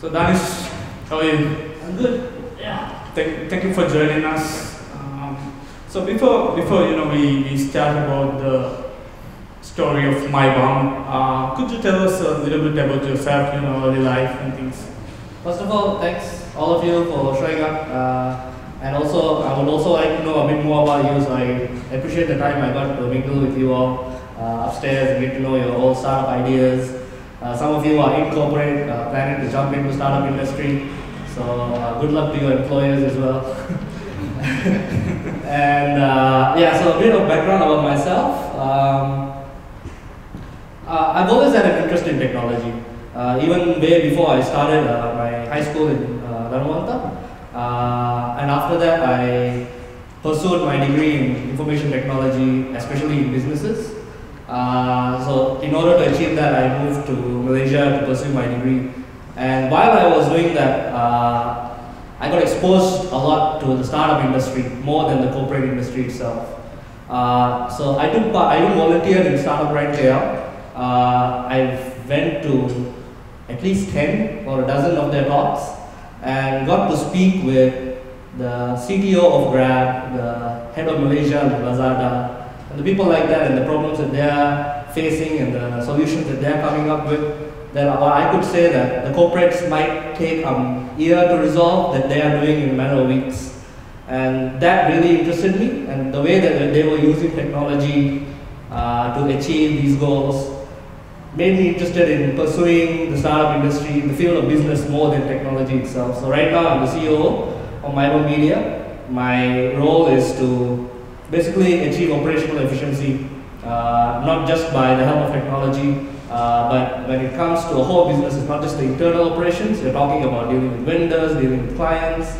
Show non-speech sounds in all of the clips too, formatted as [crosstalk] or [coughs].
So Dhanish, how are you? I'm good. Yeah. Thank, thank you for joining us. Um, so before before you know we, we start about the story of MyBump, uh, could you tell us a little bit about yourself, you know, early life and things? First of all, thanks all of you for showing up. Uh, and also, I would also like to know a bit more about you. So I appreciate the time I got to mingle with you all uh, upstairs and get to know your old startup ideas. Uh, some of you are in corporate, uh, planning to jump into startup industry. So uh, good luck to your employers as well. [laughs] and uh, yeah, so a bit of background about myself. Um, uh, I've always had an interest in technology. Even way before I started my high school in. Uh, and after that, I pursued my degree in information technology, especially in businesses. Uh, so in order to achieve that, I moved to Malaysia to pursue my degree. And while I was doing that, uh, I got exposed a lot to the startup industry more than the corporate industry itself. Uh, so I took part, I volunteered in Startup Grind KL. Uh, I went to at least 10 or a dozen of their talks and got to speak with the CTO of Grab, the head of Malaysia, Lazada, the people like that and the problems that they are facing and the solutions that they are coming up with. That I could say that the corporates might take a year to resolve that they are doing in a matter of weeks. And that really interested me and the way that they were using technology uh, to achieve these goals made me interested in pursuing the startup industry, the field of business more than technology itself. So right now I'm the CEO of MyBump Media. My role is to basically achieve operational efficiency, uh, not just by the help of technology, uh, but when it comes to a whole business, it's not just the internal operations, you're talking about dealing with vendors, dealing with clients.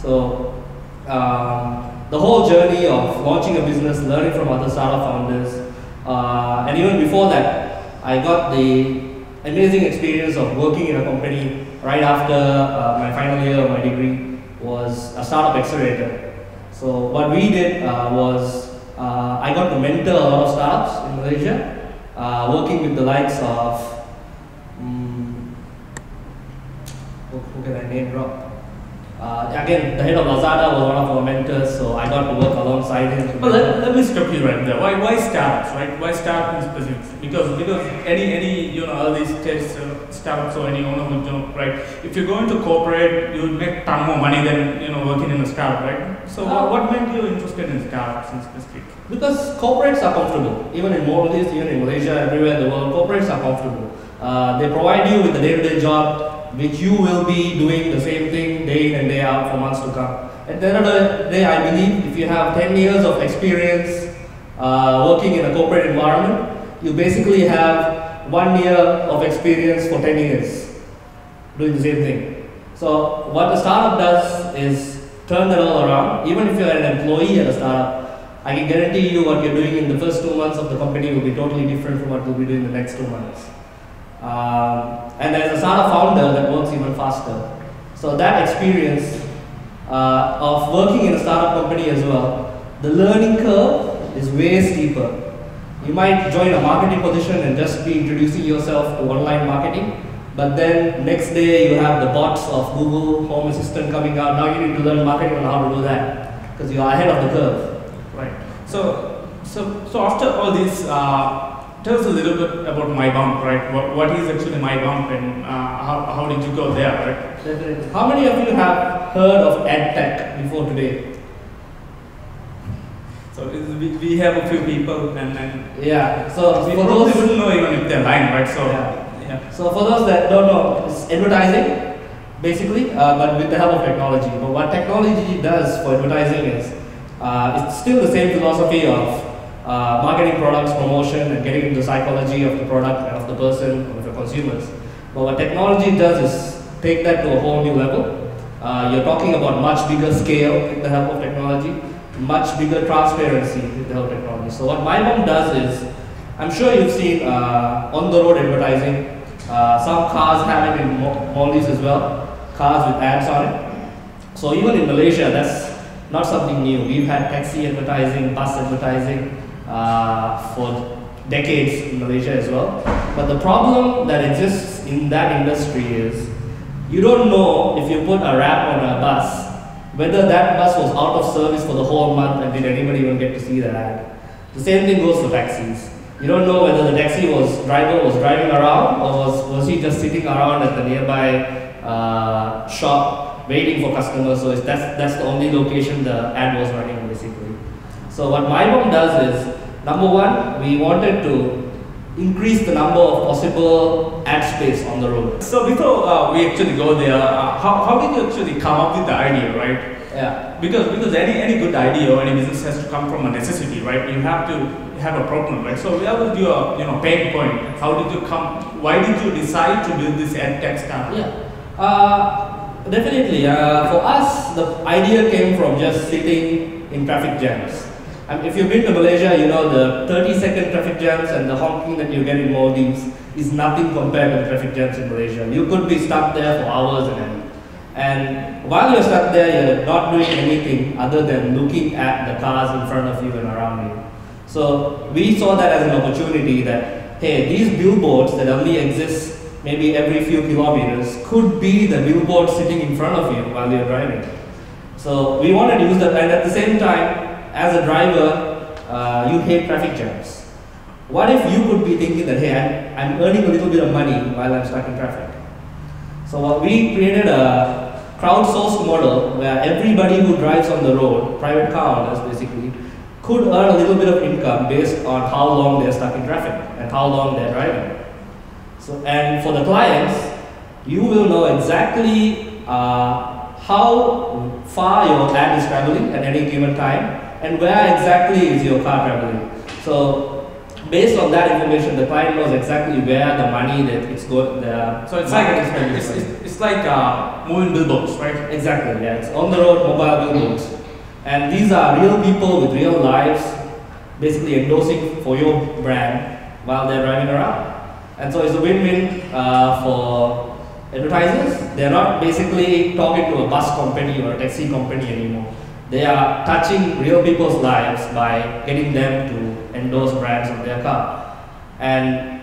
So um, the whole journey of launching a business, learning from other startup founders, uh, and even before that, I got the amazing experience of working in a company right after uh, my final year of my degree was a startup accelerator. So what we did uh, was uh, I got to mentor a lot of startups in Malaysia, uh, working with the likes of um, who, can I name drop? Uh, again, the head of Lazada was one of our mentors, so I got to work alongside him. Well, let, let me stop you right there. Why, why startups, right? Why startups in specific? Because because any any you know all these test uh, startups or any owner would know, right? If you're going to corporate, you would make ton more money than you know working in a startup, right? So Uh, what, what made you interested in startups in specific? Because corporates are comfortable, even in Maldives, even in Malaysia, everywhere in the world, corporates are comfortable. Uh, they provide you with a day-to-day job, which you will be doing the same thing day in and day out for months to come. At the end of the day, I believe if you have 10 years of experience uh, working in a corporate environment, you basically have one year of experience for 10 years doing the same thing. So what a startup does is turn that all around. Even if you're an employee at a startup, I can guarantee you what you're doing in the first two months of the company will be totally different from what you'll be doing in the next two months. Um, and there's a startup founder that works even faster. So that experience uh, of working in a startup company as well, the learning curve is way steeper. You might join a marketing position and just be introducing yourself to online marketing, but then next day you have the bots of Google Home Assistant coming out. Now you need to learn marketing on how to do that because you are ahead of the curve. Right. So so so after all this. Uh, tell us a little bit about MyBump, right? What, what is actually MyBump and uh, how, how did you go there, right? Definitely. How many of you have heard of AdTech before today? So we, we have a few people and, and Yeah. So we for probably those, wouldn't know even if they're lying, right? So Yeah. yeah. so for those that don't know, it's advertising, basically, uh, but with the help of technology. But what technology does for advertising is, uh, it's still the same philosophy of uh, marketing products, promotion, and getting into the psychology of the product and of the person, of the consumers. But what technology does is take that to a whole new level. Uh, you're talking about much bigger scale with the help of technology, much bigger transparency with the help of technology. So what MyBump does is, I'm sure you've seen uh, on the road advertising. Uh, some cars have it in Maldives as well, cars with ads on it. So even in Malaysia, that's not something new. We've had taxi advertising, bus advertising uh, for decades in Malaysia as well. But the problem that exists in that industry is you don't know if you put a wrap on a bus, whether that bus was out of service for the whole month and did anybody even get to see that ad. The same thing goes for taxis. You don't know whether the taxi was driver was driving around or was, was he just sitting around at the nearby uh, shop waiting for customers. So that's, that's the only location the ad was running basically. So what MyBump does is, number one, we wanted to increase the number of possible ad space on the road. So before uh, we actually go there, uh, how, how did you actually come up with the idea, right? Yeah. Because because any any good idea or any business has to come from a necessity, right? You have to have a problem, right? So where was your you know pain point? How did you come? Why did you decide to build this ad tech startup? Yeah. Uh, definitely. Uh, for us, the idea came from just sitting in traffic jams. And if you've been to Malaysia, you know the 30 second traffic jams and the honking that you get in Maldives is nothing compared to traffic jams in Malaysia. You could be stuck there for hours and end. And while you're stuck there, you're not doing anything other than looking at the cars in front of you and around you. So we saw that as an opportunity that, hey, these billboards that only exist maybe every few kilometers could be the billboard sitting in front of you while you're driving. So we wanted to use that, and at the same time, as a driver, uh, you hate traffic jams. What if you could be thinking that, hey, I'm, I'm earning a little bit of money while I'm stuck in traffic? So what we created a crowdsourced model where everybody who drives on the road, private car owners basically, could earn a little bit of income based on how long they're stuck in traffic and how long they're driving. So, and for the clients, you will know exactly uh, how far your ad is traveling at any given time and where exactly is your car traveling. So based on that information, the client knows exactly where the money that it's going. The So it's like it's, spending it's, for. it's, it's like uh, moving billboards, right? Exactly, yeah. It's on the road mobile billboards. And these are real people with real lives basically endorsing for your brand while they're driving around. And so it's a win-win uh, for advertisers. They're not basically talking to a bus company or a taxi company anymore. They are touching real people's lives by getting them to endorse brands on their car. And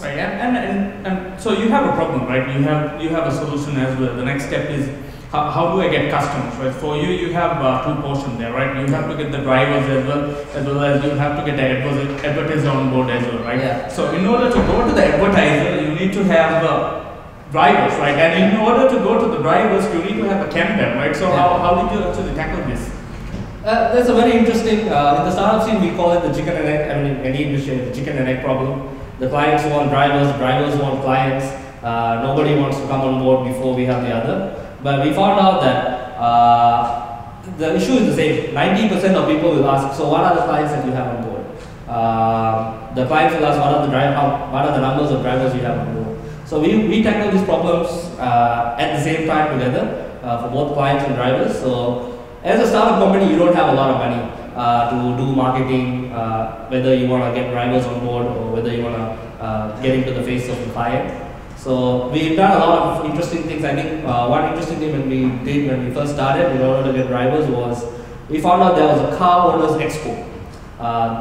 Right, and, and, and, and so you have a problem, right? You have you have a solution as well. The next step is how, how do I get customers, right? For you, you have uh, two portions there, right? You have to get the drivers as well, as well as you have to get the advertiser, advertiser on board as well, right? Yeah. So in order to go to the advertiser, you need to have uh, drivers, right? And in order to go to the drivers, you need to have a campaign, right? So how, how did you actually tackle this? Uh, that's a very interesting. Uh, in the startup scene, we call it the chicken and egg. I mean, in any industry, the chicken and egg problem. The clients want drivers, drivers want clients. Uh, nobody wants to come on board before we have the other. But we found out that uh, the issue is the same. 90% of people will ask, so what are the clients that you have on board? Uh, the clients will ask, what are the drive, how, what are the numbers of drivers you have on board? So we, we tackle these problems uh, at the same time together uh, for both clients and drivers. So as a startup company, you don't have a lot of money uh, to do marketing, uh, whether you want to get drivers on board or whether you want to uh, get into the face of the client. So we've done a lot of interesting things. I think uh, one interesting thing when we did when we first started in order to get drivers was we found out there was a car owners expo.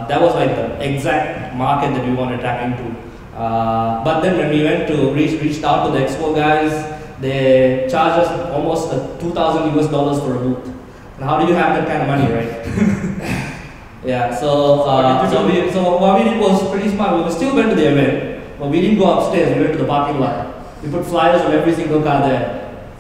That was like the exact market that we wanted to tap into. Uh, but then when we went to reach reached out to the expo guys, they charged us almost uh, 2,000 US dollars for a booth. And how do you have that kind of money, right? [laughs] yeah. So uh, What so we so what we did was pretty smart. We still went to the event, but we didn't go upstairs. We went to the parking lot. We put flyers on every single car there.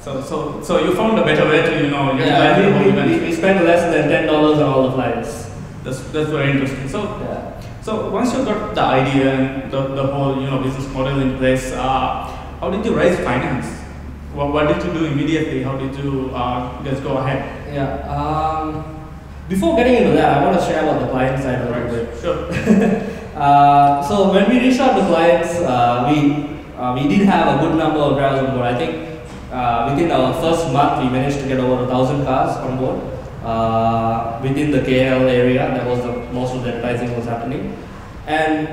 So, so, so you found a better way to, you know, Yeah, we, we, we, we spent less than ten dollars on all the flyers. That's, that's very interesting. So, Yeah. So once you got the idea and the, the whole you know business model in place, uh, how did you raise finance? What, what did you do immediately? How did you uh, just go ahead? Yeah. Um, before getting into that, I want to share about the client side a little bit. Sure. [laughs] Uh, so when we reached out to clients, uh, we uh, we did have a good number of drivers on board. I think uh, within our first month, we managed to get over a thousand cars on board. Uh, within the KL area, that was the most of the advertising was happening. And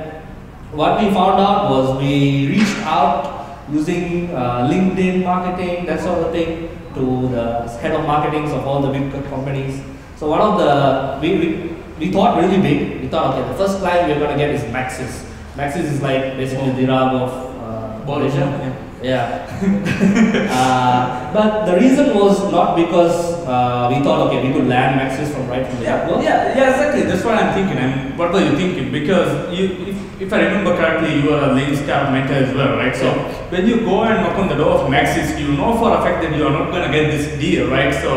what we found out was we reached out using uh, LinkedIn marketing, that sort of thing, to the head of marketings of all the big companies. So one of the we, we, we thought really big. We thought, okay, the first client we're gonna get is Maxis. Maxis is like basically the Dhiraagu of uh, Malaysia. yeah. Yeah. [laughs] uh, but the reason was not because uh, we thought, okay, we could land Maxis from right from the Yeah, get-go. yeah, yeah, exactly. That's what I'm thinking. And what were you thinking? Because you, if, if I remember correctly, you are a lean startup mentor as well, right? So Yeah. when you go and knock on the door of Maxis, you know for a fact that you are not going to get this deal, right? So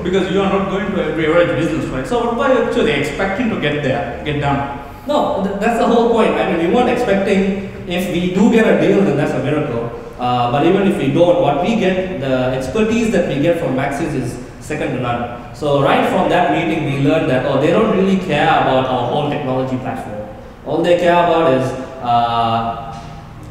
[laughs] because you are not going to every average business, right? So what were you actually expecting to get there, get done? No, th- that's the whole point. I mean, we weren't expecting if we do get a deal, then that's a miracle. Uh, but even if we don't, what we get, the expertise that we get from Maxis is second to none. So right from that meeting, we learned that oh, they don't really care about our whole technology platform. All they care about is uh,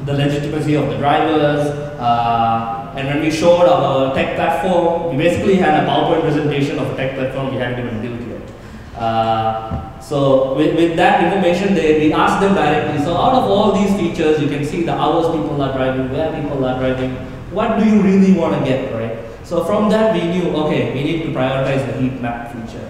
the legitimacy of the drivers. Uh, and when we showed our tech platform, we basically had a PowerPoint presentation of a tech platform we hadn't even built yet. Uh, so with, with that information, they, we asked them directly, so out of all these features, you can see the hours people are driving, where people are driving, what do you really want to get, right? So from that we knew, okay, we need to prioritize the heat map feature.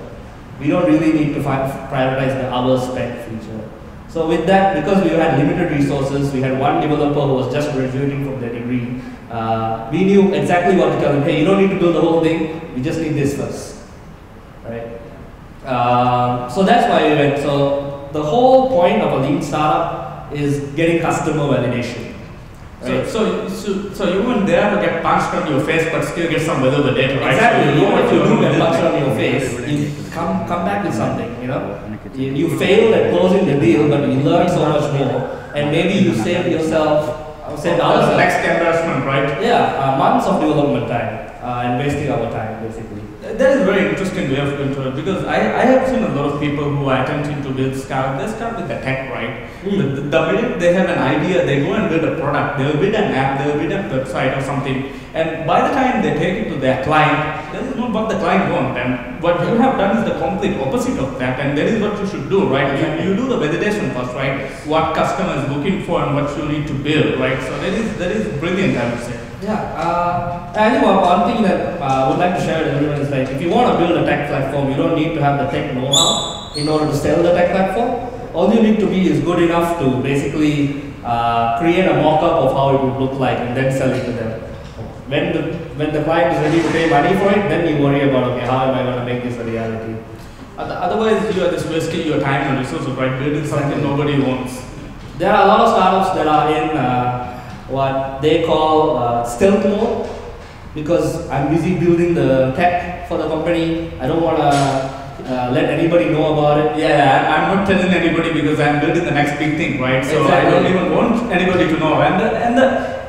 We don't really need to prioritize the hours spent feature. So with that, because we had limited resources, we had one developer who was just graduating from their degree, uh, we knew exactly what to tell him, hey, you don't need to build the whole thing, we just need this first, right? Um, so that's why we went. So the whole point of a lean startup is getting customer validation. So, Right? so, so, so you weren't there to get punched on your face, but still get some valuable data, right? Exactly. So Even if you what do get punched on your face, you come come back with something. You know, you, you failed at closing the deal, but you learned so much more, and maybe you saved yourself, saved That was the ourselves. next embarrassment, right? Yeah, uh, months of development time uh, and wasting our time basically. That is very interesting way of it because I, I have seen a lot of people who are attempting to build startup. They start with the tech, right? Mm. The, the, the minute they have an idea, they go and build a product. They will build an app, they will build a website or something. And by the time they take it to their client, that is not what the client wants. And what you have done is the complete opposite of that. And that is what you should do, right? You, you do the validation first, right? What customer is looking for and what you need to build, right? So that is that is brilliant, I would say. Yeah, uh, I think one, thing that uh, I would like to share with everyone is like if you want to build a tech platform, you don't need to have the tech know-how in order to sell the tech platform. All you need to be is good enough to basically uh, create a mock-up of how it would look like and then sell it to them. When the when the client is ready to pay money for it, then you worry about okay, how am I going to make this a reality? Otherwise, you are just wasting your time and resources, right? Building something nobody wants. There are a lot of startups that are in uh, what they call uh, stealth mode because I'm busy building the tech for the company. I don't want to uh, let anybody know about it. Yeah, I'm not telling anybody because I'm building the next big thing, right? So I don't even want anybody to know. And the, and the,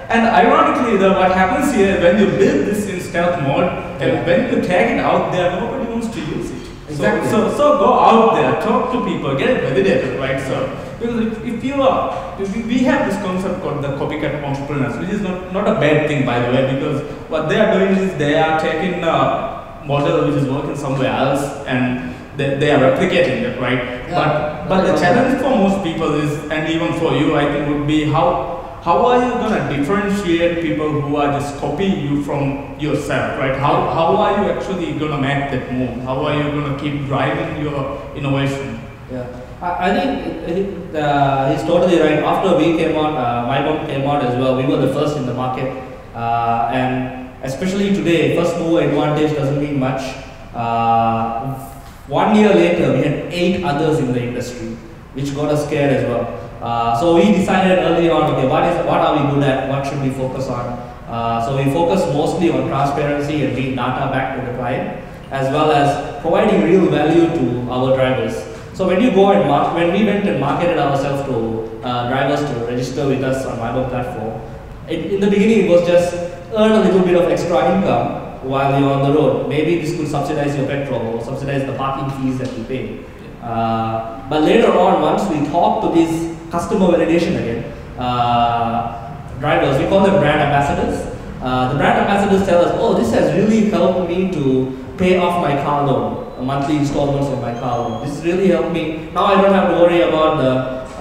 and ironically, the what happens here when you build this in stealth mode, and when you tag it out there, nobody wants to use it. Exactly. So, so, so go out there, talk to people, get validated, right? So because if you are, we, have this concept called the copycat entrepreneurs, which is not, not a bad thing by the way, because what they are doing is they are taking a model which is working somewhere else and they, they are replicating it, right? Yeah. But but the challenge for most people is, and even for you, I think, would be how how are you gonna differentiate people who are just copying you from yourself, right? How how are you actually gonna make that move? How are you gonna keep driving your innovation? Yeah, I, I think it, it, uh, he's totally right. After we came out, uh, my mom came out as well. We were the first in the market, uh, and especially today, first mover advantage doesn't mean much. Uh, one year later, we had eight others in the industry, which got us scared as well. Uh, so we decided early on, okay, what is what are we good at? What should we focus on? Uh, so we focus mostly on transparency and being data back to the client, as well as providing real value to our drivers. So when you go and mar- when we went and marketed ourselves to uh, drivers to register with us on my platform, it, in the beginning it was just earn a little bit of extra income while you're on the road. Maybe this could subsidize your petrol or subsidize the parking fees that you pay. Uh, but later on, once we talk to these customer validation again, uh, drivers, we call them brand ambassadors. Uh, the brand ambassadors tell us, oh, this has really helped me to pay off my car loan, monthly installments of my car loan. This really helped me. Now I don't have to worry about the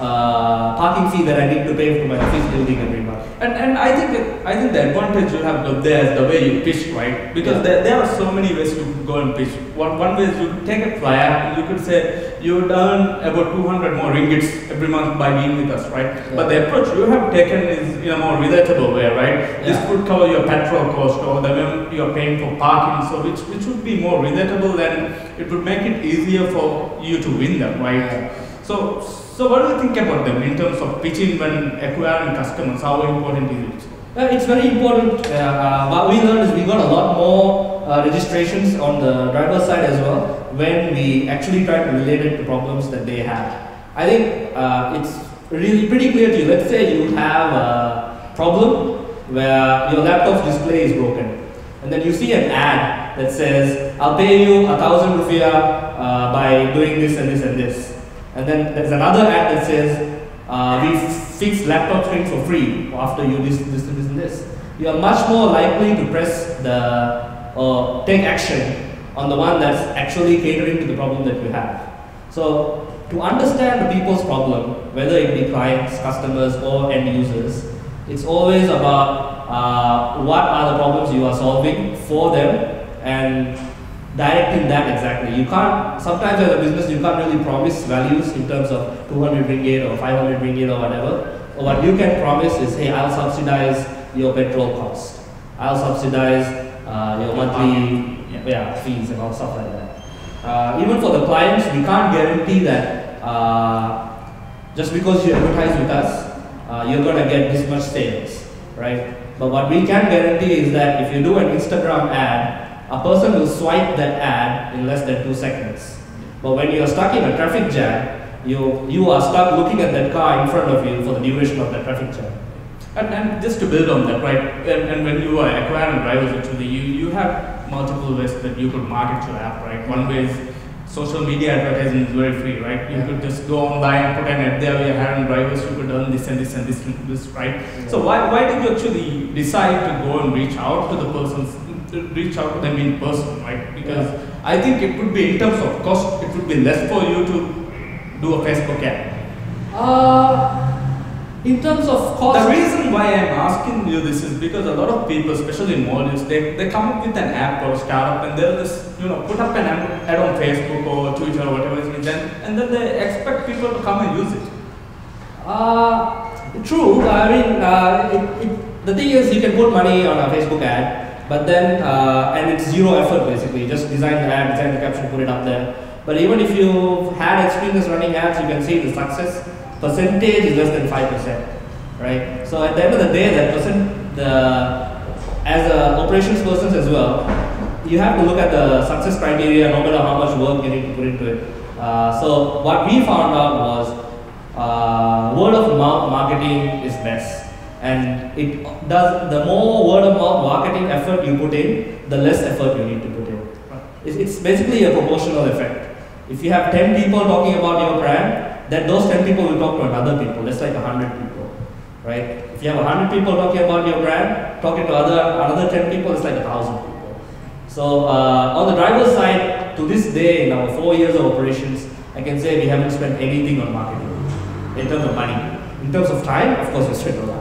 uh, parking fee that I need to pay for my office building every month. And, and I think it- I think the advantage you have got there is the way you pitch, right? Because Yeah. there, there are so many ways to go and pitch. One, one way is you take a flyer and you could say you would earn about 200 more ringgits every month by being with us, right? Yeah. But the approach you have taken is in a more relatable way, right? This Yeah. would cover your petrol cost or the amount you're paying for parking, so which, which would be more relatable and it would make it easier for you to win them, right? So, so what do you think about them in terms of pitching when acquiring customers? How important is it? Uh, it's very important. Uh, uh, what we learned is we got a lot more uh, registrations on the driver's side as well when we actually tried to relate it to problems that they had. I think uh, it's really pretty clear to you. Let's say you have a problem where your laptop's display is broken, and then you see an ad that says, "I'll pay you a thousand rupiah uh, by doing this and this and this," and then there's another ad that says, uh, we fix laptop screens for free after you this, this, this, and this. You are much more likely to press the or take action on the one that's actually catering to the problem that you have. So to understand the people's problem, whether it be clients, customers, or end users, it's always about uh, what are the problems you are solving for them and directing that exactly. You can't, sometimes as a business, you can't really promise values in terms of 200 ringgit or 500 ringgit or whatever. Or what you can promise is, hey, I'll subsidize your petrol cost. I'll subsidize uh, your monthly Yeah. yeah. fees and all stuff like that. Uh, even for the clients, we can't guarantee that uh, just because you advertise with us, uh, you're going to get this much sales, right? But what we can guarantee is that if you do an Instagram ad, a person will swipe that ad in less than two seconds. But when you're stuck in a traffic jam, you, you are stuck looking at that car in front of you for the duration of that traffic jam. And, and just to build on that, right? And, and when you are acquiring drivers, actually, you, you have multiple ways that you could market your app, right? One way is social media advertising is very free, right? You Yeah. could just go online, put an ad there, we are hiring drivers, you could earn this and this and this, this right? So why, why did you actually decide to go and reach out to the persons, reach out to them in person, right? Because I think it would be in terms of cost, it would be less for you to do a Facebook ad. Uh, in terms of cost, The reason why I'm asking you this is because a lot of people, especially in malls, they, they come up with an app or a startup and they'll just, you know, put up an ad ad on Facebook or Twitter or whatever it is, and, and then they expect people to come and use it. Uh, true. I mean, uh, it, it, the thing is, you can put money on a Facebook ad, but then, uh, and it's zero effort basically. Just design the ad, design the caption, put it up there. But even if you've had experience running ads, you can see the success percentage is less than five percent, right? So at the end of the day, that percent, the as a operations person as well, you have to look at the success criteria, no matter how much work you need to put into it. Uh, so what we found out was uh, word of mouth marketing is best, and it does. The more word of mouth marketing effort you put in, the less effort you need to put in. It's, basically a proportional effect. If you have ten people talking about your brand, then those ten people will talk to another people. That's like hundred people, right? If you have hundred people talking about your brand, talking to other another ten people, it's like a thousand people. So uh, on the driver's side, to this day, in our four years of operations, I can say we haven't spent anything on marketing in terms of money. In terms of time, of course, we spent a lot.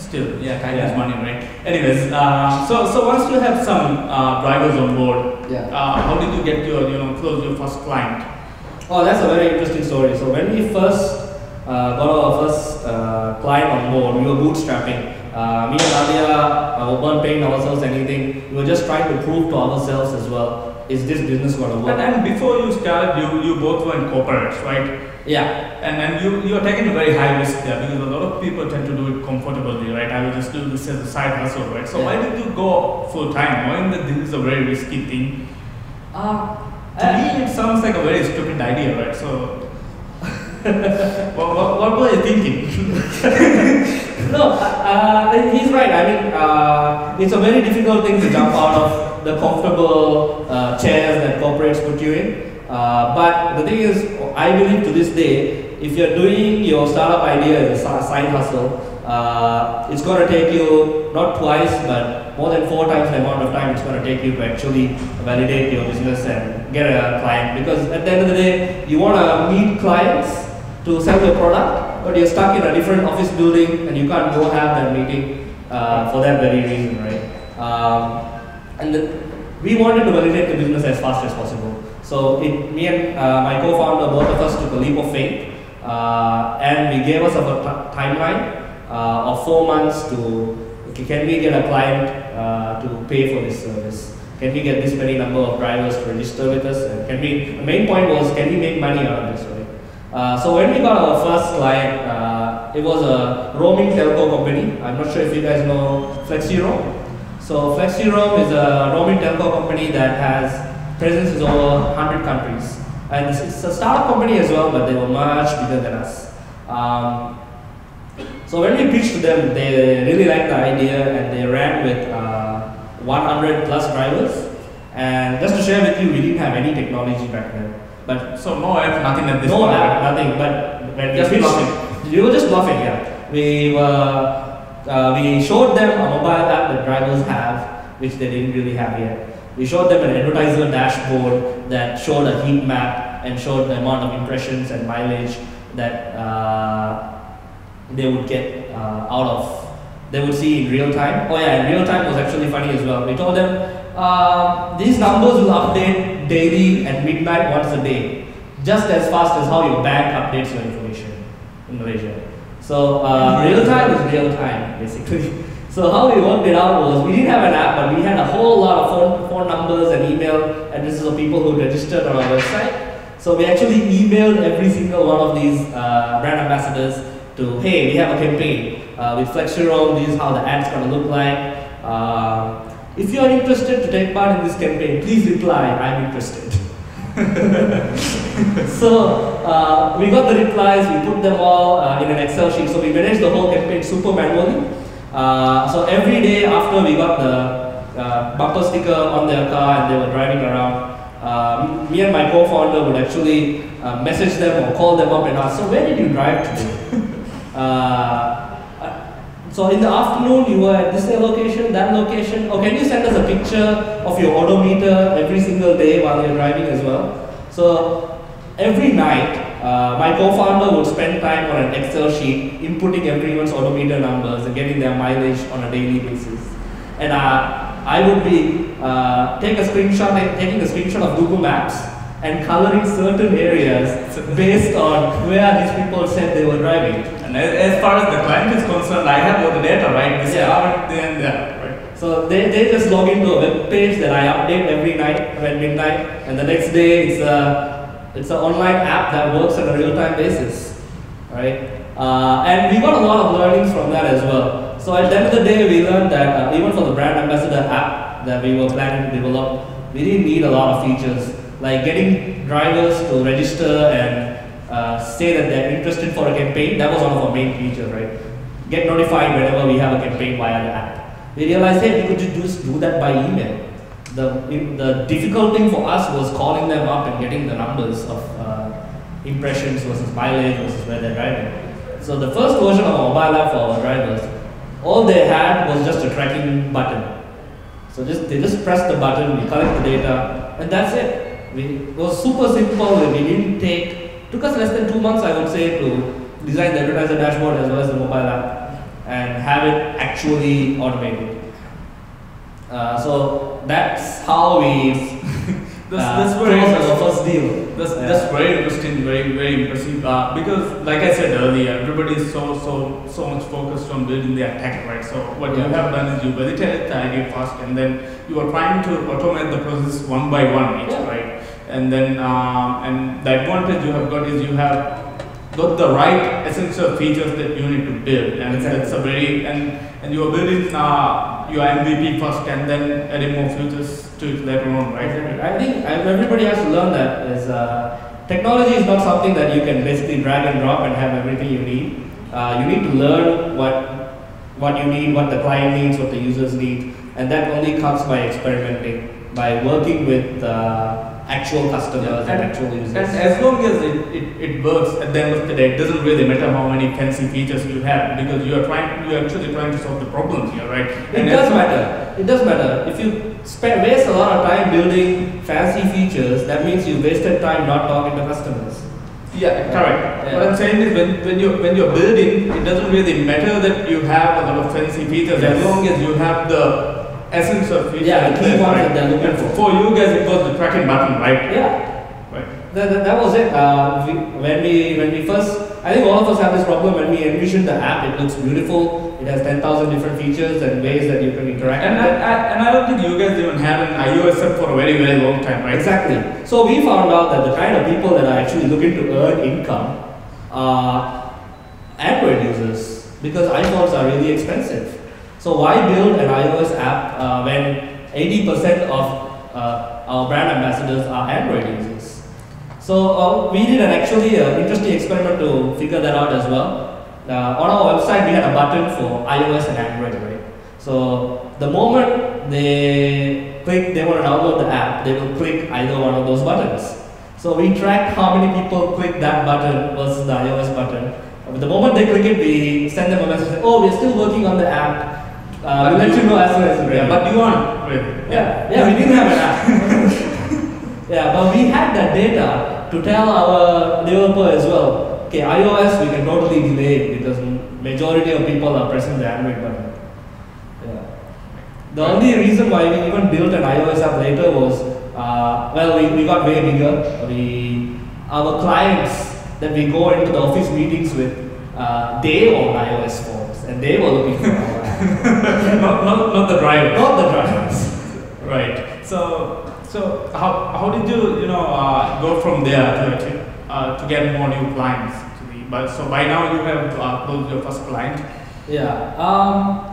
Still, yeah, time Yeah. is money, right? Anyways, uh, so so once you have some uh, drivers on board, Yeah. uh, how did you get your, you know, close your first client? Oh, that's a very interesting story. So when we first uh, got our first uh, client on board, we were bootstrapping. Uh, me and Nadia uh, weren't paying ourselves anything. We were just trying to prove to ourselves as well, is this business going to work? And, and before you started, you, you both were in corporates, right? yeah. And and you you are taking a very high risk there because a lot of people tend to do it comfortably, right? I will just do this as a side hustle, right? So why did you go full time, knowing that this is a very risky thing? Uh, To me, it sounds like a very stupid idea, right? So, [laughs] what, what, what were you thinking? [laughs] no, uh, uh, he's right. I mean, uh, it's a very difficult thing to jump out of the comfortable uh, chairs that corporates put you in. Uh, but the thing is, I believe to this day, if you're doing your startup idea as a si- side hustle, uh, it's going to take you not twice, but more than four times the amount of time it's going to take you to actually validate your business and get a client. Because at the end of the day, you want to meet clients to sell your product, but you're stuck in a different office building and you can't go have that meeting uh, for that very reason, right? Um, and we wanted to validate the business as fast as possible. So it, me and uh, my co-founder, both of us took a leap of faith, uh, and we gave us a timeline uh, of four months to okay, can we get a client uh, to pay for this service? Can we get this many number of drivers to register with us? And can we? The main point was can we make money out of this, right? Uh, so when we got our first client, uh, it was a roaming telco company. I'm not sure if you guys know FlexiRoam. So FlexiRoam is a roaming telco company that has presence in over 100 countries. And it's, a startup company as well, but they were much bigger than us. Um, so when we pitched to them, they really liked the idea and they ran with uh, 100 plus drivers. And just to share with you, we didn't have any technology back then. But So no app, nothing at this no point. app, nothing. But when Just we pitched, bluffing. we were just bluffing. Yeah, we were. Uh, we showed them a mobile app that drivers have, which they didn't really have yet. We showed them an advertiser dashboard that showed a heat map and showed the amount of impressions and mileage that uh, they would get uh, out of, they would see in real time. Oh yeah, in real time was actually funny as well. We told them uh, these numbers will update daily at midnight once a day, just as fast as how your bank updates your information in Malaysia. So uh, real time is real time basically. [laughs] So how we worked it out was we didn't have an app, but we had a whole lot of phone, phone numbers and email addresses of people who registered on our website. So we actually emailed every single one of these uh, brand ambassadors to, hey, we have a campaign uh, with FlexiRoam. This is how the ad's going to look like. Uh, if you are interested to take part in this campaign, please reply, I'm interested. [laughs] [laughs] so uh, we got the replies, we put them all uh, in an Excel sheet. So we managed the whole campaign super manually. Uh, so every day after we got the uh, bumper sticker on their car and they were driving around, uh, me and my co-founder would actually uh, message them or call them up and ask, so where did you drive today? [laughs] uh, so in the afternoon, you were at this location, that location. Or can you send us a picture of your odometer every single day while you're driving as well? So every night, uh, my co-founder would spend time on an Excel sheet, inputting everyone's odometer numbers and getting their mileage on a daily basis. And uh, I would be uh, take a screenshot, taking a screenshot of Google Maps and coloring certain areas based on where these people said they were driving. And as, far as the client is concerned, I have all the data, right? This Yeah. then right? So they, they just log into a web page that I update every night at midnight, and the next day it's a it's an online app that works on a real time basis, right? Uh, and we got a lot of learnings from that as well. So at the end of the day, we learned that uh, even for the brand ambassador app that we were planning to develop, we didn't need a lot of features like getting drivers to register and uh, say that they're interested for a campaign. That was one of our main features, right? Get notified whenever we have a campaign via the app. We realized, hey, we could just do that by email. The, the difficult thing for us was calling them up and getting the numbers of uh, impressions versus mileage versus where they're driving. So the first version of our mobile app for our drivers, all they had was just a tracking button. So just they just press the button, we collect the data, and that's it. We, it was super simple. We didn't take took us less than two months, I would say, to design the advertiser dashboard as well as the mobile app and have it actually automated. Uh, so that's how we [laughs] That's, uh, that's very interesting. first deal. That's, Yeah. that's very interesting, very very impressive. Uh, because, like I said earlier, everybody is so so so much focused on building their tech, right? So what you have done is you validated the idea first, and then you are trying to automate the process one by one, each, Yeah. right? And then um, and the advantage you have got is you have got the right essential features that you need to build, and Exactly. that's a very and and you are building uh, your MVP first, and then adding more features to it later on, right? Exactly. I think everybody has to learn that is uh, technology is not something that you can basically drag and drop and have everything you need. Uh, you need to learn what what you need, what the client needs, what the users need, and that only comes by experimenting, by working with uh, actual customers and, actual users. And as long as it, it, it works at the end of the day, it doesn't really matter how many fancy features you have because you are trying you are actually trying to solve the problems here, right? It And does as- matter. It does matter. If you spend waste a lot of time building fancy features, that means you wasted time not talking to customers. Yeah, correct. Yeah. What I'm saying is when, when you when you're building, it doesn't really matter that you have a lot of fancy features as long as you have the essence of feature. Yeah, the key ones right? that they're looking And for. For you guys, it was the tracking button, right? Yeah, Right. that, that, that was it. Uh, we, when we when we first, I think all of us have this problem when we envision the app. It looks beautiful. It has ten thousand different features and ways that you can interact. And I, it. I, and I don't think you guys even had an iOS app for a very very long time, right? Exactly. So we found out that the kind of people that are actually looking to earn income are Android users because iPhones are really expensive. So why build an iOS app uh, when 80% of uh, our brand ambassadors are Android users? So uh, we did an actually uh, interesting experiment to figure that out as well. Uh, on our website, we had a button for iOS and Android, right? So the moment they click, they want to download the app, they will click either one of those buttons. So we track how many people click that button versus the iOS button. Uh, the moment they click it, we send them a message. Oh, we're still working on the app. Uh, we'll let you know as soon as ready. Yeah, but you aren't. Yeah, yeah, we didn't have an app. [laughs] yeah, but we had that data to tell our developer as well. Okay, iOS we can totally delay it because majority of people are pressing the Android button. Yeah. The only reason why we even built an iOS app later was, uh, well, we, we got way bigger. We, our clients that we go into the office meetings with, uh, they own iOS phones and they were looking for. [laughs] [laughs] not, not, not the driver. Not the drivers. [laughs] Right. So, so how, how did you you know uh, go from there to uh, to get more new clients? But so by now you have uh, closed your first client. Yeah. Um,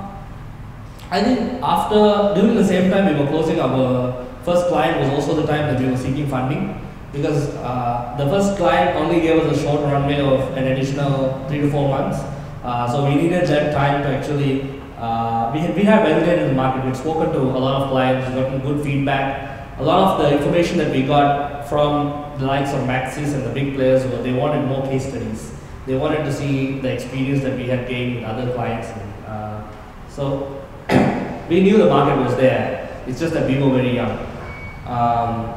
I think after during the same time we were closing our first client was also the time that we were seeking funding because uh, the first client only gave us a short runway of an additional three to four months. Uh, so we needed that time to actually uh, we we have validated in the market. We've spoken to a lot of clients, gotten good feedback. A lot of the information that we got from the likes of Maxis and the big players were they wanted more case studies. They wanted to see the experience that we had gained with other clients. And, uh, so [coughs] we knew the market was there. It's just that we were very young. Um,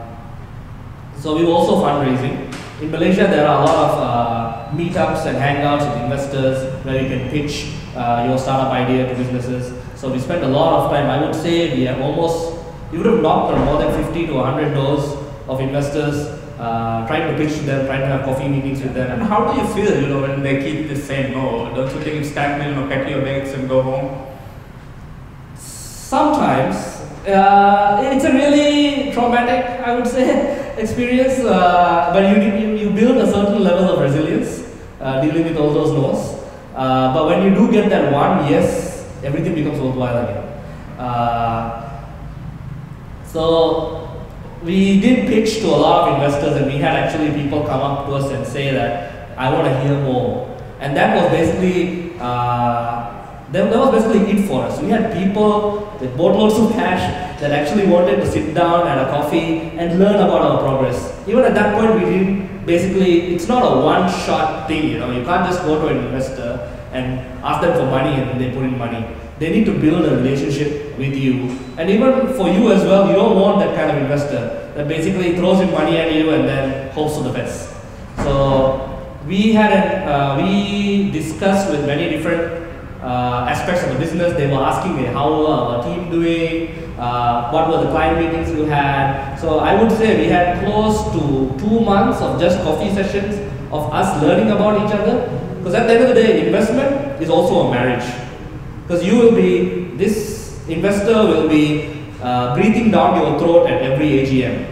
so we were also fundraising. In Malaysia, there are a lot of uh, meetups and hangouts with investors where you can pitch uh, your startup idea to businesses. So we spent a lot of time. I would say we have almost, we would have knocked on more than 50 to 100 doors of investors, uh, trying to pitch to them, trying to have coffee meetings with them. And how do you feel, you know, when they keep this saying no? Don't you think it's time you know pack your bags and go home? Sometimes uh, it's a really traumatic, I would say, [laughs] experience. Uh, but you, you you build a certain level of resilience uh, dealing with all those no's. Uh, but when you do get that one yes, everything becomes worthwhile again. Uh, so we did pitch to a lot of investors, and we had actually people come up to us and say that I want to hear more, and that was basically. Uh, that, that was basically it for us. We had people with boatloads of cash that actually wanted to sit down at a coffee and learn about our progress. Even at that point, we didn't basically, it's not a one shot thing, you know, you can't just go to an investor and ask them for money and they put in money. They need to build a relationship with you. And even for you as well, you don't want that kind of investor that basically throws in money at you and then hopes for the best. So we had an, uh, we discussed with many different uh, aspects of the business. They were asking me how our team doing, uh, what were the client meetings you had. So I would say we had close to two months of just coffee sessions of us learning about each other. Because at the end of the day, investment is also a marriage. Because you will be, this investor will be uh, breathing down your throat at every AGM.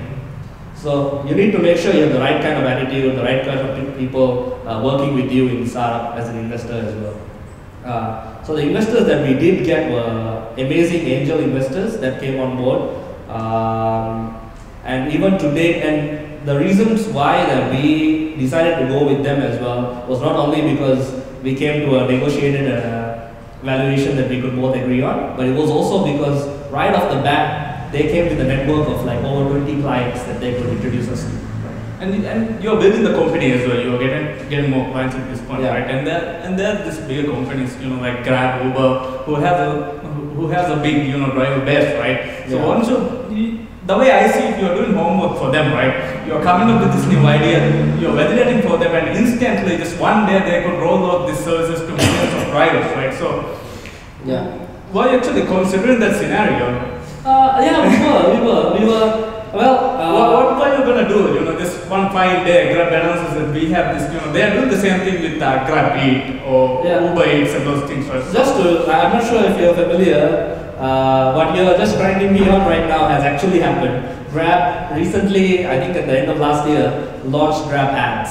So you need to make sure you have the right kind of attitude, the right kind of people uh, working with you in startup as an investor as well. Uh, so the investors that we did get were amazing angel investors that came on board, um, and even today, and the reasons why that we decided to go with them as well was not only because we came to a negotiated uh, valuation that we could both agree on, but it was also because right off the bat they came with a network of like over 20 clients that they could introduce us to. And, and you're building the company as well. You're getting getting more clients at this point, Yeah. right? And there and there are these bigger companies, you know, like Grab, Uber, who have a who who has a big you know driver base, right? So Yeah. once you the way I see it, you're doing homework for them, right? You're coming up with this new idea, you're validating for them, and instantly, just one day, they could roll out these services to millions of drivers, right? So, Yeah. why actually considering that scenario? Uh, yeah, we were, we were, we were. Well, uh, what, what are you gonna do? You know, this one fine day, Grab announces that we have this. You know, they are doing the same thing with uh, Grab Eat or Yeah. Uber Eats and those things, right? Just to, I'm not sure if you're familiar, uh, what you're just grinding me on right now has actually happened. Grab recently, I think at the end of last year, launched Grab Ads,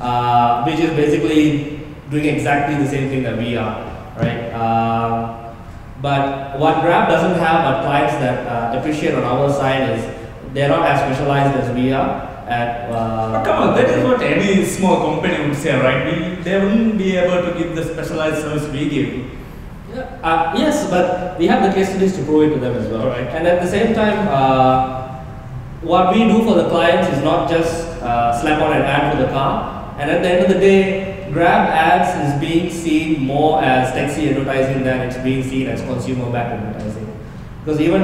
uh, which is basically doing exactly the same thing that we are, right? Uh, but what Grab doesn't have, but clients that uh, appreciate on our side is they're not as specialized as we are at. Uh, come on, that is what any small company would say, right? We, they wouldn't be able to give the specialized service we give. Uh, yes, but we have the case studies to prove it to them as well. Alright. And at the same time, uh, what we do for the clients is not just uh, slap on an ad for the car. And at the end of the day, Grab ads is being seen more as taxi advertising than it's being seen as consumer backed advertising. Because even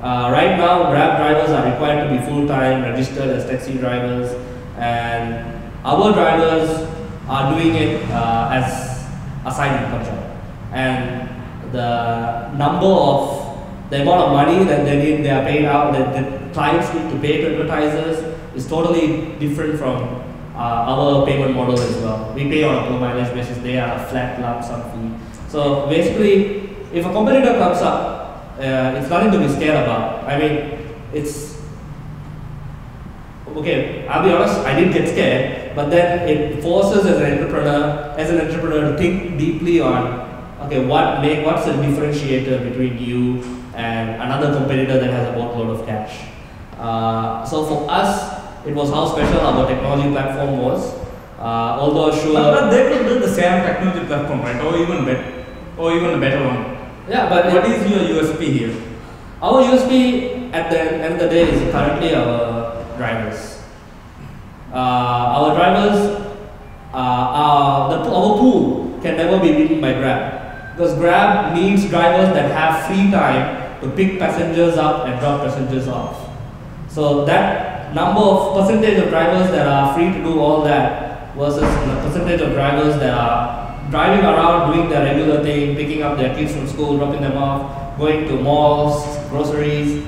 uh, right now, Grab drivers are required to be full time, registered as taxi drivers, and our drivers are doing it uh, as a side income job and the number of the amount of money that they need they are paid out that the clients need to pay to advertisers is totally different from uh, our payment model as well. We pay on a per mileage basis, they are a flat lump sum fee. So basically, if a competitor comes up, uh, it's nothing to be scared about. I mean, it's okay, I'll be honest, I did get scared, but then it forces as an entrepreneur, as an entrepreneur to think deeply on okay, what make what's the differentiator between you and another competitor that has a boatload of cash. Uh, so for us, it was how special our technology platform was. Uh, although sure, but they could do the same technology platform, right? Or even better, or even a better one. yeah, but what is your USP here? Our USP at the end of the day is currently our drivers. Uh, our drivers, uh, are the, our pool can never be beaten by Grab. Because Grab needs drivers that have free time to pick passengers up and drop passengers off. So that number of percentage of drivers that are free to do all that versus the percentage of drivers that are driving around doing their regular thing, picking up their kids from school, dropping them off, going to malls, groceries.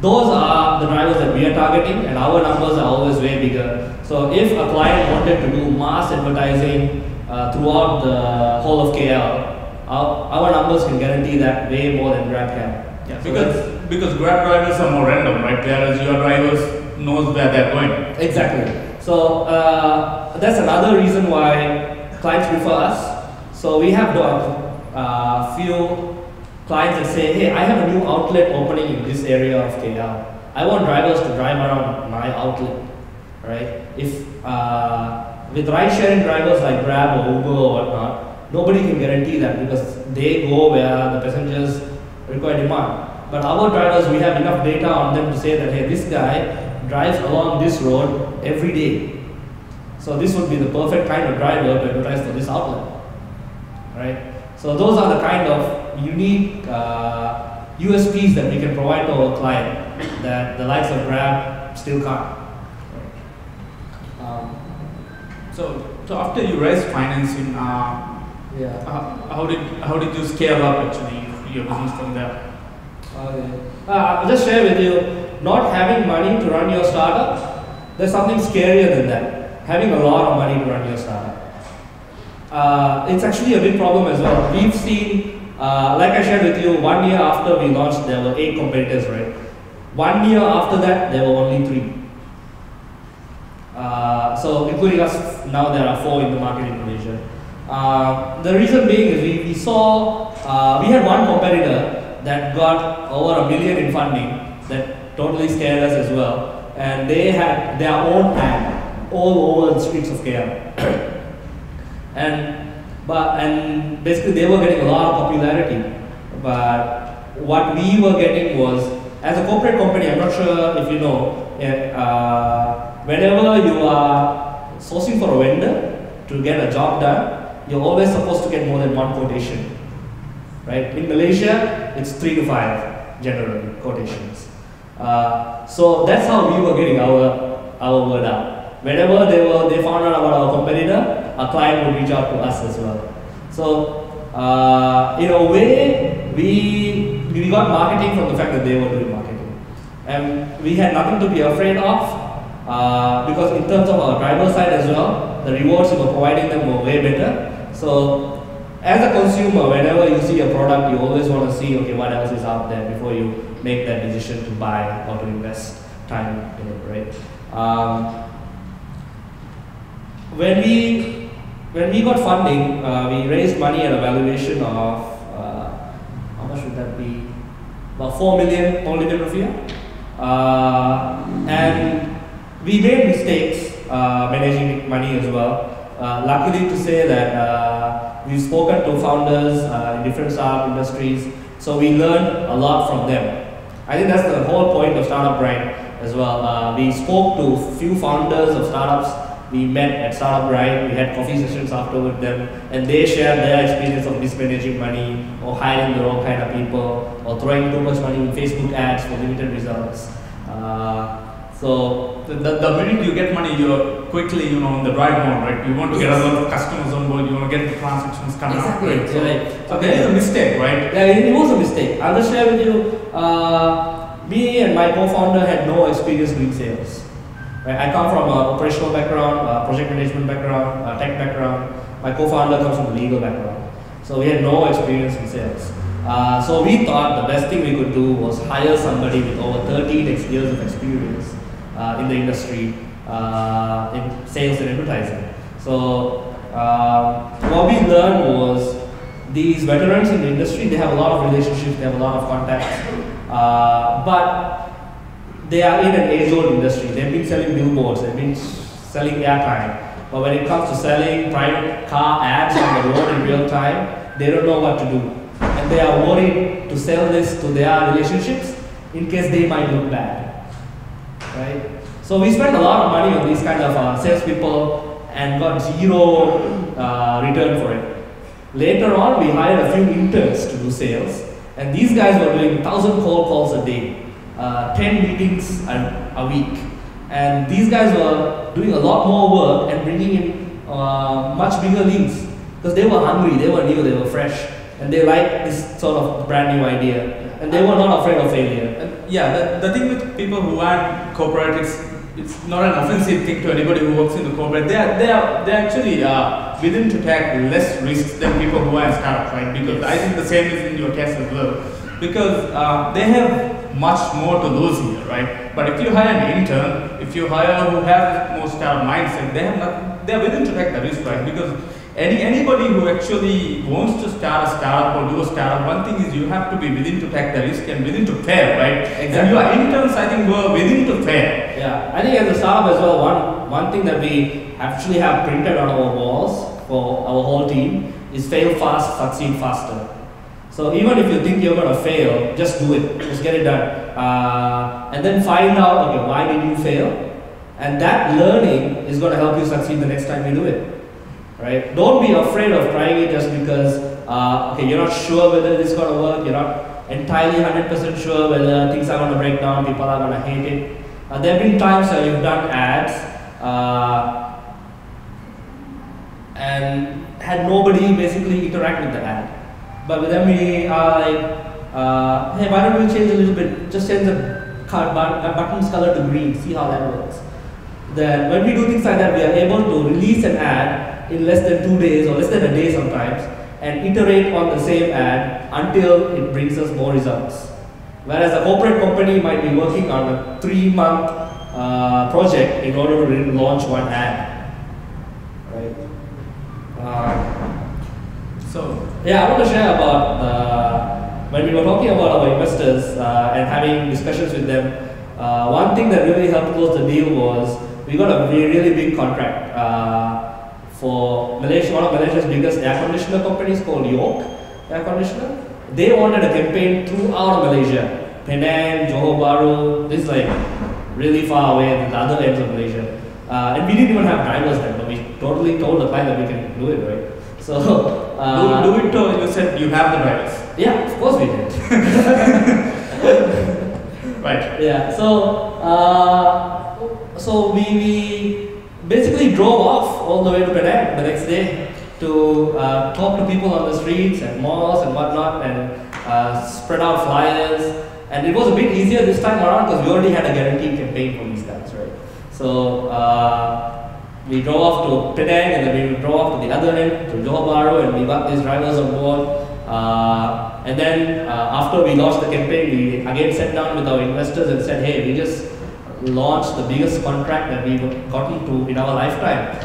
Those are the drivers that we are targeting, and our numbers are always way bigger. So if a client wanted to do mass advertising uh, throughout the whole of KL, our, our numbers can guarantee that way more than Grab can. Yeah, So because because Grab drivers are more random, right? Whereas your drivers knows where they're going. Exactly. So uh, that's another reason why clients prefer us. So we have a uh, few clients that say, "Hey, I have a new outlet opening in this area of KL. I want drivers to drive around my outlet, right? If uh, with ride-sharing drivers like Grab or Uber or whatnot, nobody can guarantee that because they go where the passengers require demand. But our drivers, we have enough data on them to say that, hey, this guy drives along this road every day. So this would be the perfect kind of driver to advertise for this outlet, right? So those are the kind of unique uh, USPs that we can provide to our client that the likes of Grab still can't. Um, So so after you raised financing, uh, yeah. how, how did how did you scale up actually your business from there? Okay. Uh, I'll just share with you, not having money to run your startup, there's something scarier than that. Having a lot of money to run your startup. Uh, it's actually a big problem as well. We've seen, uh, like I shared with you, one year after we launched, there were eight competitors, right? One year after that, there were only three. Uh, so, including us, now there are four in the market in Malaysia. Uh, the reason being is we, we saw, uh, we had one competitor that got over a million in funding that totally scared us as well. And they had their own ad all over the streets of KL. [coughs] and but and basically they were getting a lot of popularity. But what we were getting was, as a corporate company, I'm not sure if you know, eh, uh, whenever you are sourcing for a vendor to get a job done, you're always supposed to get more than one quotation right? In Malaysia, it's three to five general quotations. Uh, so that's how we were getting our our word out. Whenever they were they found out about our competitor, a client would reach out to us as well. So uh, in a way, we we got marketing from the fact that they were doing marketing, and we had nothing to be afraid of uh, because in terms of our driver side as well, the rewards we were providing them were way better. So as a consumer, whenever you see a product, you always want to see, okay, what else is out there before you make that decision to buy or to invest time in it, right? Um, when we when we got funding, uh, we raised money at a valuation of uh, how much would that be? About four million Maldivian rufiyaa, uh, and we made mistakes uh, managing money as well. Uh, luckily to say that uh, we've spoken to founders uh, in different startup industries, so we learned a lot from them. I think that's the whole point of Startup Grind as well. Uh, we spoke to a few founders of startups. We met at Startup Grind. We had coffee sessions after with them, and they shared their experience of mismanaging money, or hiring the wrong kind of people, or throwing too much money in Facebook ads for limited results. So The, the, the minute you get money, you're quickly, you know, on the drive mode, right? You want to get a lot of customers on board, you want to get the transactions coming Exactly, up, right? So, right. so there is a mistake, right? Yeah, it, was a mistake. I'll just share with you. Uh, me and my co-founder had no experience doing sales. Right? I come from an operational background, uh, project management background, uh, tech background. My co-founder comes from a legal background. So we had no experience in sales. Uh, so we thought the best thing we could do was hire somebody with over 30 years of experience uh, in the industry uh, in sales and advertising. So uh, what we learned was these veterans in the industry, they have a lot of relationships, they have a lot of contacts, uh, but they are in an age-old industry. They've been selling billboards, they've been selling airtime. But when it comes to selling private car ads on the road in real time, they don't know what to do. And they are worried to sell this to their relationships in case they might look bad. Right? So we spent a lot of money on these kind of uh, salespeople and got zero uh, return for it. Later on, we hired a few interns to do sales, and these guys were doing thousand cold calls a day, uh, ten meetings a, a week, and these guys were doing a lot more work and bringing in uh, much bigger leads because they were hungry, they were new, they were fresh, and they liked this sort of brand new idea, and they were not afraid of failure. Yeah, the, the thing with people who are corporate, it's, it's not an offensive thing to anybody who works in the corporate. They are, they are, they actually uh, willing to take less risks than people who are startup, right? Because I think the same is in your case as well. Because uh, they have much more to lose here, right? But if you hire an intern, if you hire who have more startup mindset, they have not, they are willing to take the risk, right? Because any anybody who actually wants to start a startup or do a startup, one thing is you have to be willing to take the risk and willing to fail, right? And Exactly. your interns, I think, were willing to fail. Yeah, I think as a startup as well, one, one thing that we actually have printed on our walls for our whole team is fail fast, succeed faster. So even if you think you're gonna fail, just do it, just get it done. Uh, and then find out, okay, why did you fail? And that learning is gonna help you succeed the next time you do it. Right? Don't be afraid of trying it just because, uh, okay, you're not sure whether it's gonna work, you're not entirely 100% sure whether things are gonna break down, people are gonna hate it. Uh, there have been times where you've done ads uh, and had nobody basically interact with the ad. But them, we are like, uh, hey, why don't we change a little bit? Just change the card uh, button's color to green, see how that works. Then, when we do things like that, we are able to release an ad in less than two days or less than a day sometimes and iterate on the same ad until it brings us more results. Whereas a corporate company might be working on a three month uh, project in order to launch one ad. Right? Uh, So yeah, I want to share about uh, when we were talking about our investors uh, and having discussions with them. Uh, one thing that really helped close the deal was we got a really, really big contract uh, for Malaysia, one of Malaysia's biggest air conditioner companies called York Air Conditioner. They wanted a campaign throughout Malaysia, Penang, Johor Bahru. This is like really far away at the other ends of Malaysia. Uh, and we didn't even have drivers then, but we totally told the client that we can do it, right? So, [laughs] uh, do, do it. You said you have the drivers. yeah, of course we did. [laughs] [laughs] Right. Yeah. So, uh, so we, we basically drove off all the way to Penang the next day to uh, talk to people on the streets and malls and whatnot and uh, spread out flyers. And it was a bit easier this time around because we already had a guaranteed campaign from these guys, right? So uh, we drove off to Penang and then we drove off to the other end to Johor Bahru and we got these drivers on board. Uh, and then uh, after we launched the campaign, we again sat down with our investors and said, hey, we just launched the biggest contract that we've gotten to in our lifetime.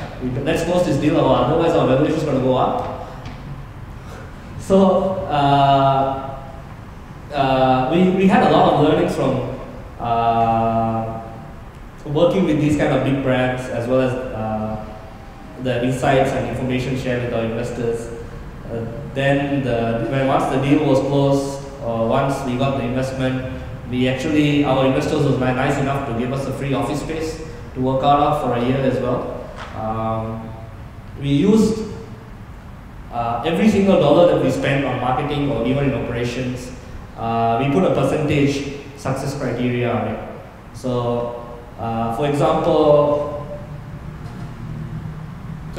Let's close this deal, or otherwise our valuation is going to go up. So uh, uh, we, we had a lot of learnings from uh, working with these kind of big brands as well as uh, the insights and information shared with our investors. Uh, then the, when once the deal was closed, or once we got the investment, we actually, our investors was nice enough to give us a free office space to work out of for a year as well. Um, we used uh, every single dollar that we spent on marketing or even in operations, uh, we put a percentage success criteria on it. So, uh, for example,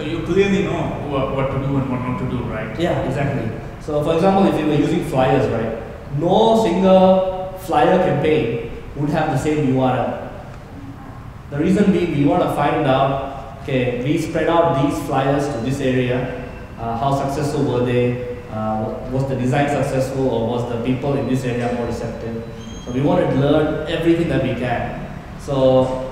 So you clearly know what, what to do and what not to do, right? Yeah, exactly. So, for example, if you were using flyers, right, no single flyer campaign would have the same URL. The reason being, we want to find out, okay, we spread out these flyers to this area. Uh, how successful were they? Uh, was the design successful, or was the people in this area more receptive? So we want to learn everything that we can. So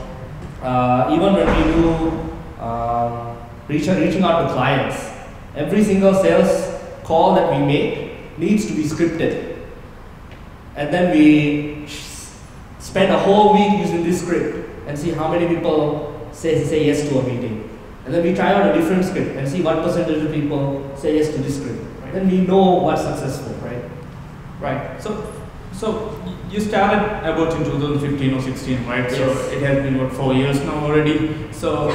uh, even when we do um, reach, reaching out to clients, every single sales call that we make needs to be scripted. And then we spend a whole week using this script and see how many people say, say yes to a meeting. And then we try out a different script and see what percentage of people say yes to this script. Right. Then we know what's successful, right? Right. So, so you started about in 2015 or 16, right? Yes. So it has been what four years now already. So,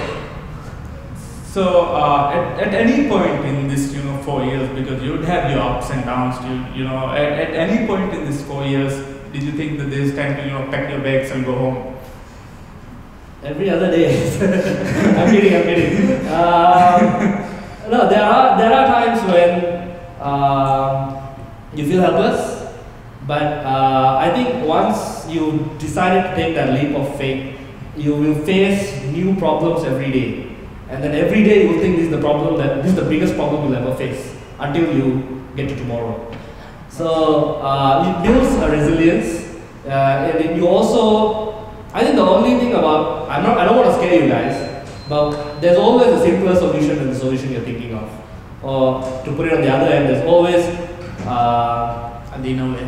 so uh, at, at any point in this, you know, four years, because you would have your ups and downs, you you know, at, at any point in this four years, did you think that this time to you know pack your bags and go home? Every other day. [laughs] I'm kidding, I'm kidding. Um, no, there are, there are times when um, you feel helpless, but uh, I think once you decided to take that leap of faith, you will face new problems every day. And then every day you will think this is the problem that this is the biggest problem you'll ever face until you get to tomorrow. So uh, it builds a resilience, uh, and then you also I think the only thing about I'm not I don't want to scare you guys, but there's always a simpler solution than the solution you're thinking of. Or to put it on the other end, there's always uh, you know, eh,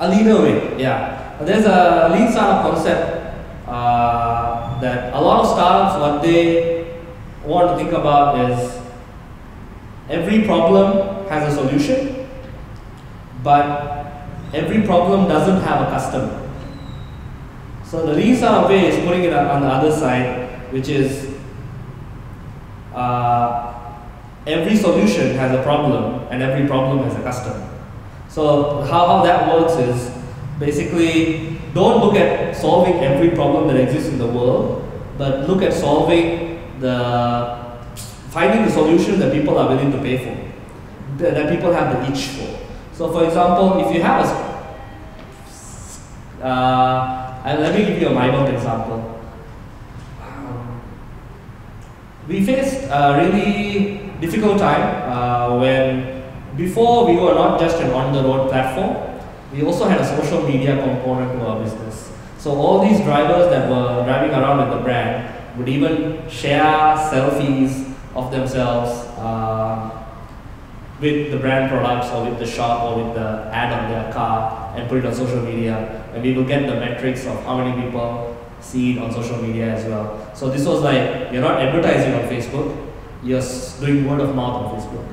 a leaner way. Yeah, there's a lean startup concept uh, that a lot of startups what they want to think about is every problem has a solution, but every problem doesn't have a customer. So the startup way is putting it on the other side, which is uh, every solution has a problem and every problem has a customer. So how, how that works is basically don't look at solving every problem that exists in the world, but look at solving the finding the solution that people are willing to pay for, that, people have the itch for. So for example, if you have a, uh, let me give you a my example. Um, we faced a really difficult time uh, when before we were not just an on the road platform, we also had a social media component to our business. So all these drivers that were driving around with the brand would even share selfies of themselves uh, with the brand products or with the shop or with the ad on their car and put it on social media and we will get the metrics of how many people see it on social media as well. So this was like you're not advertising on Facebook, you're doing word of mouth on Facebook,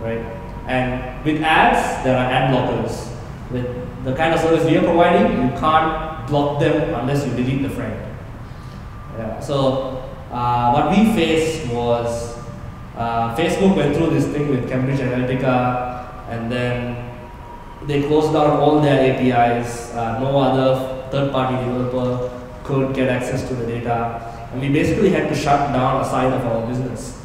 right? And with ads, there are ad blockers. With the kind of service we are providing, you can't block them unless you delete the friend. Yeah. So uh, what we faced was uh, Facebook went through this thing with Cambridge Analytica, and then they closed down all their APIs. Uh, no other third-party developer could get access to the data. And we basically had to shut down a side of our business.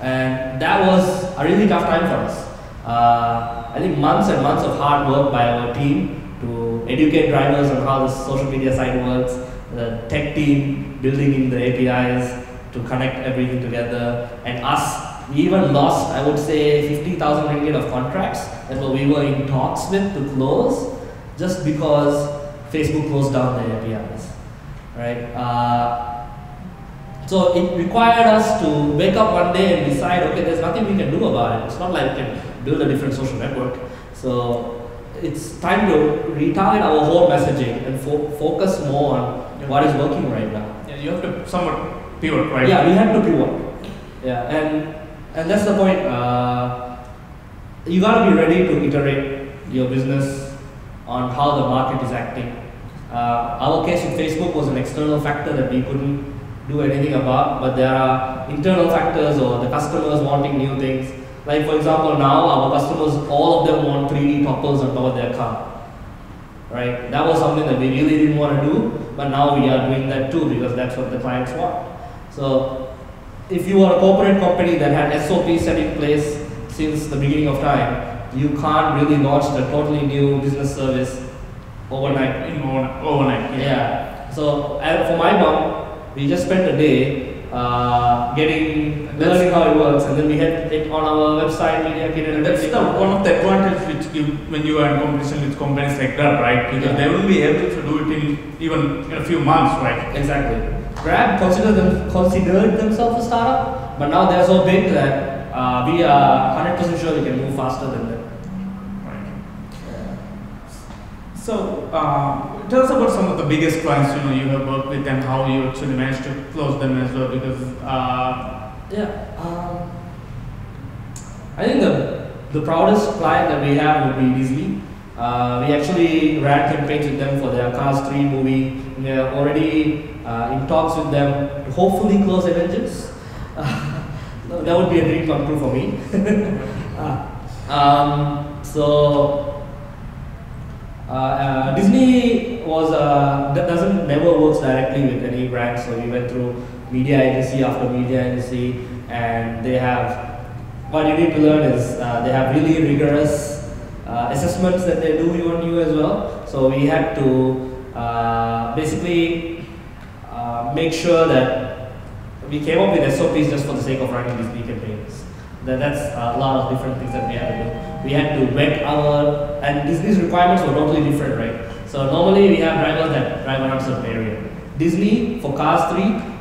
And that was a really tough time for us. Uh, I think months and months of hard work by our team to educate drivers on how the social media side works, the tech team building in the APIs to connect everything together, and us. We even lost, I would say, 50,000 ringgit of contracts that we were in talks with to close just because Facebook closed down the APIs. Right? Uh, so it required us to wake up one day and decide, okay, there's nothing we can do about it. It's not like we can build a different social network. So it's time to retarget our whole messaging and fo- focus more on what is working right now. Yeah, you have to somewhat pivot, right? Yeah, we have to pivot. Yeah, and and that's the point. Uh, you gotta be ready to iterate your business on how the market is acting. Uh, our case with Facebook was an external factor that we couldn't do anything about, but there are internal factors or the customers wanting new things. Like for example, now our customers, all of them want 3D toppers on top of their car. Right? That was something that we really didn't want to do, but now we are doing that too because that's what the clients want. So if you are a corporate company that had SOP set in place since the beginning of time, you can't really launch a totally new business service overnight. In overnight, overnight yeah. Yeah. So for MyBump, we just spent a day uh, getting learning how it works, and then we had it on our website, media kit, and That's the one of the advantages which you when you are in competition with companies like that, right? Because Yeah. they will be able to do it in even in a few months, right? Exactly. Grab consider them, considered themselves a startup, but now they're so big that uh, we are 100% sure we can move faster than them. Right. So, uh, tell us about some of the biggest clients you know you have worked with and how you actually managed to close them as well. Because uh, Yeah. Um, I think the the proudest client that we have would be Disney. Uh, we actually ran campaigns with them for their Cars 3 movie. We are already uh, in talks with them to hopefully close Avengers. [laughs] that would be a dream come true for me. [laughs] Uh, um, so uh, uh, Disney was uh, that doesn't never works directly with any brand, so we went through media agency after media agency, and they have what you need to learn is uh, they have really rigorous assessments that they do on you as well. So we had to basically make sure that we came up with SOPs just for the sake of running Disney campaigns. That, that's a lot of different things that we had to do. We had to vet our, and Disney's requirements were totally different, right? So normally we have drivers that drive around certain area. Disney, for Cars 3,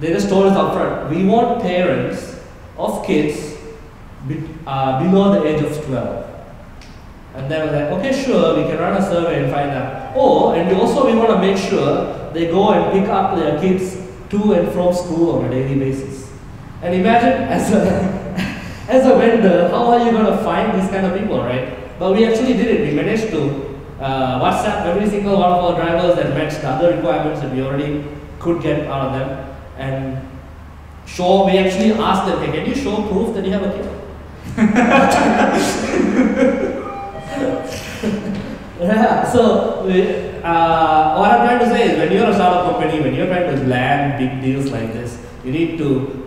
they just told us upfront, we want parents of kids be, uh, below the age of 12. And then was like, okay, sure, we can run a survey and find out. Oh, and we also we want to make sure they go and pick up their kids to and from school on a daily basis. And imagine [laughs] as a as a vendor, how are you going to find these kind of people, right? But we actually did it. We managed to uh, WhatsApp every single one of our drivers that matched the other requirements that we already could get out of them, and show. We actually asked them, hey, can you show proof that you have a kid? [laughs] yeah, so we, uh, what I'm trying to say is when you're a startup company, when you're trying to land big deals like this, you need to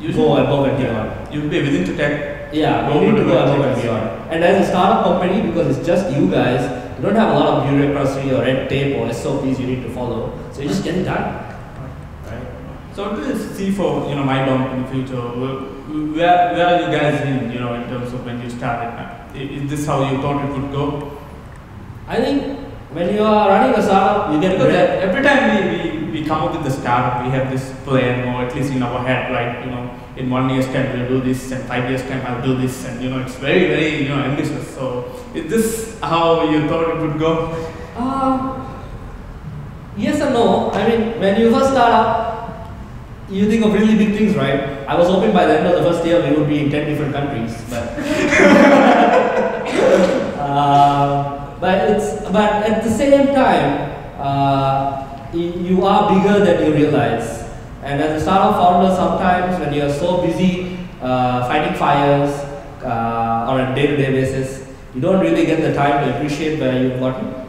you go above and beyond. You'll be willing to take. Yeah, Go to go above and beyond. And as a startup company, because it's just you guys, you don't have a lot of bureaucracy or red tape or SOPs you need to follow. So you just get it done. Right? So what do you see for you know MyBump in the future? Where, where are you guys in you know in terms of when you started? Is this how you thought it would go? I think when you are running a startup, you get red- every time we, we, we come up with the startup, we have this plan, or at least in our head, right? You know, in one year's time we'll do this, and five years time I'll do this, and you know, it's very, very, you know, ambitious. So, is this how you thought it would go? Uh, yes and no. I mean, when you first start up, you think of really big things, right? I was hoping by the end of the first year we would be in 10 different countries, but. [laughs] uh, but it's but at the same time, uh, you are bigger than you realize. And as a startup founder, sometimes when you're so busy uh, fighting fires uh, on a day-to-day basis, you don't really get the time to appreciate where you've gotten.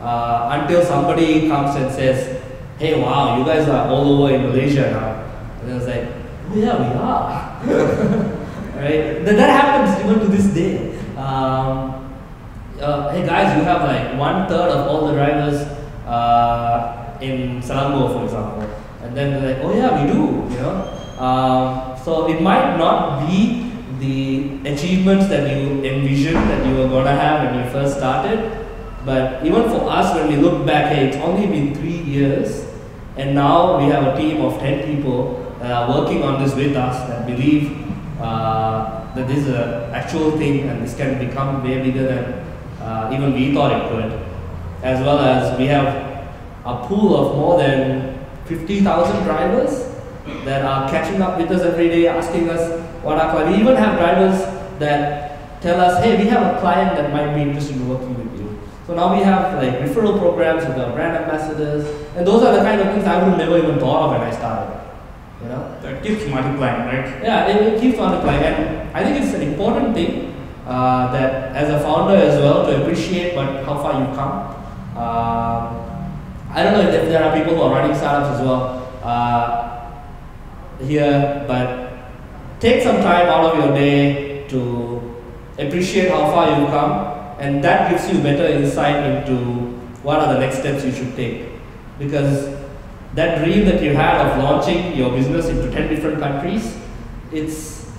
uh, until somebody comes and says, hey, wow, you guys are all over in Malaysia now. And I was like, oh yeah, we are. [laughs] right? That, that happens even to this day. Um, uh, hey guys, you have like one third of all the drivers uh, in Selangor, for example. Then they're like, oh yeah, we do, you know. Um, so it might not be the achievements that you envisioned that you were gonna have when you first started, but even for us, when we look back, hey, it's only been three years, and now we have a team of 10 people that are working on this with us that believe uh, that this is an actual thing and this can become way bigger than uh, even we thought it could. As well as we have a pool of more than 50,000 drivers that are catching up with us every day, asking us what our client. We even have drivers that tell us, hey, we have a client that might be interested in working with you. So now we have like referral programs with our brand ambassadors, and those are the kind of things I would have never even thought of when I started. You know? That keeps multiplying, right? Yeah, it, it keeps multiplying, and I think it's an important thing uh, that as a founder as well to appreciate what how far you've come. Uh, I don't know if there are people who are running startups as well uh, here, but take some time out of your day to appreciate how far you've come and that gives you better insight into what are the next steps you should take. Because that dream that you had of launching your business into 10 different countries, it's,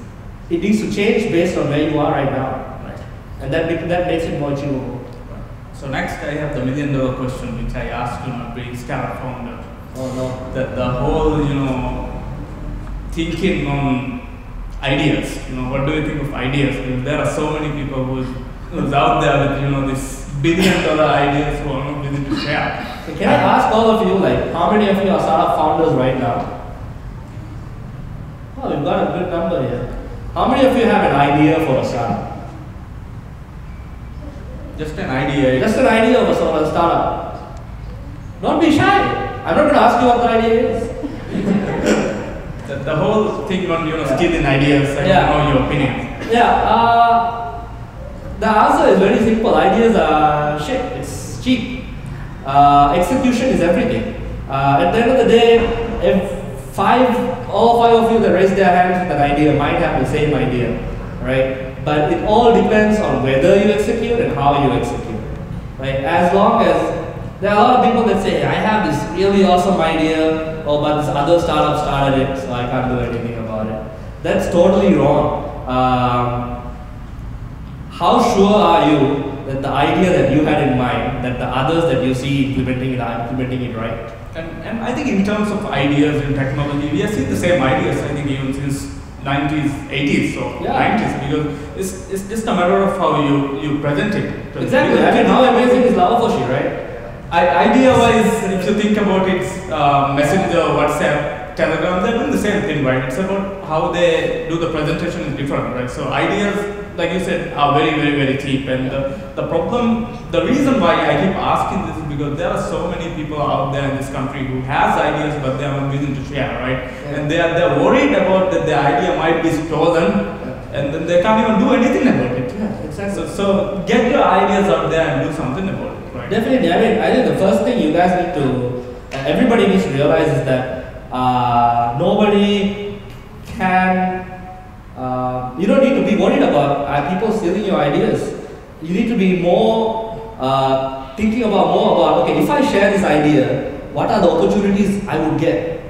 it needs to change based on where you are right now. Right. And that, that makes it more achievable. So next I have the million dollar question which I asked you know being startup founder. Oh no. That the whole, you know, thinking on ideas. You know, what do you think of ideas? Because there are so many people who who's out there with you know this billion dollar ideas who are not willing to share. So can I ask all of you, like, how many of you are startup founders right now? Oh, we've got a good number here. How many of you have an idea for a startup? Just an idea. Just an idea of a of startup. Don't be shy. I'm not going to ask you what the idea is. [laughs] the, the whole thing on you know stealing ideas. I Yeah. know your opinion. Yeah. Uh, the answer is very simple. Ideas are shit. It's cheap. Uh, execution is everything. Uh, at the end of the day, if five, all five of you that raise their hands with an idea might have the same idea, right? But it all depends on whether you execute and how you execute, right? As long as there are a lot of people that say, I have this really awesome idea, oh, but this other startup started it, so I can't do anything about it. That's totally wrong. Um, how sure are you that the idea that you had in mind, that the others that you see implementing it are implementing it right? And, and I think in terms of ideas and technology, we have seen the same ideas. I think even since 90s, 80s, so Yeah. 90s, because it's, it's just a matter of how you, you present it. Exactly. I mean, how amazing is Lava Foshi, right? I, idea-wise, if you think about it, uh, Messenger, WhatsApp, Telegram, they're doing the same thing, right? It's about how they do the presentation is different, right? So ideas, like you said, are very, very, very cheap. And the, the problem, the reason why I keep asking this is because there are so many people out there in this country who has ideas, but they haven't willing to share, right? Yeah. And they are they're worried about that their idea might be stolen, and then they can't even do anything about it. Yeah, exactly. So, so get your ideas out there and do something about it, right? Definitely. I mean, I think the first thing you guys need to, uh, everybody needs to realize is that uh, nobody can, uh, you don't need to be worried about uh, people stealing your ideas. You need to be more uh, thinking about more about, okay, if I share this idea, what are the opportunities I would get?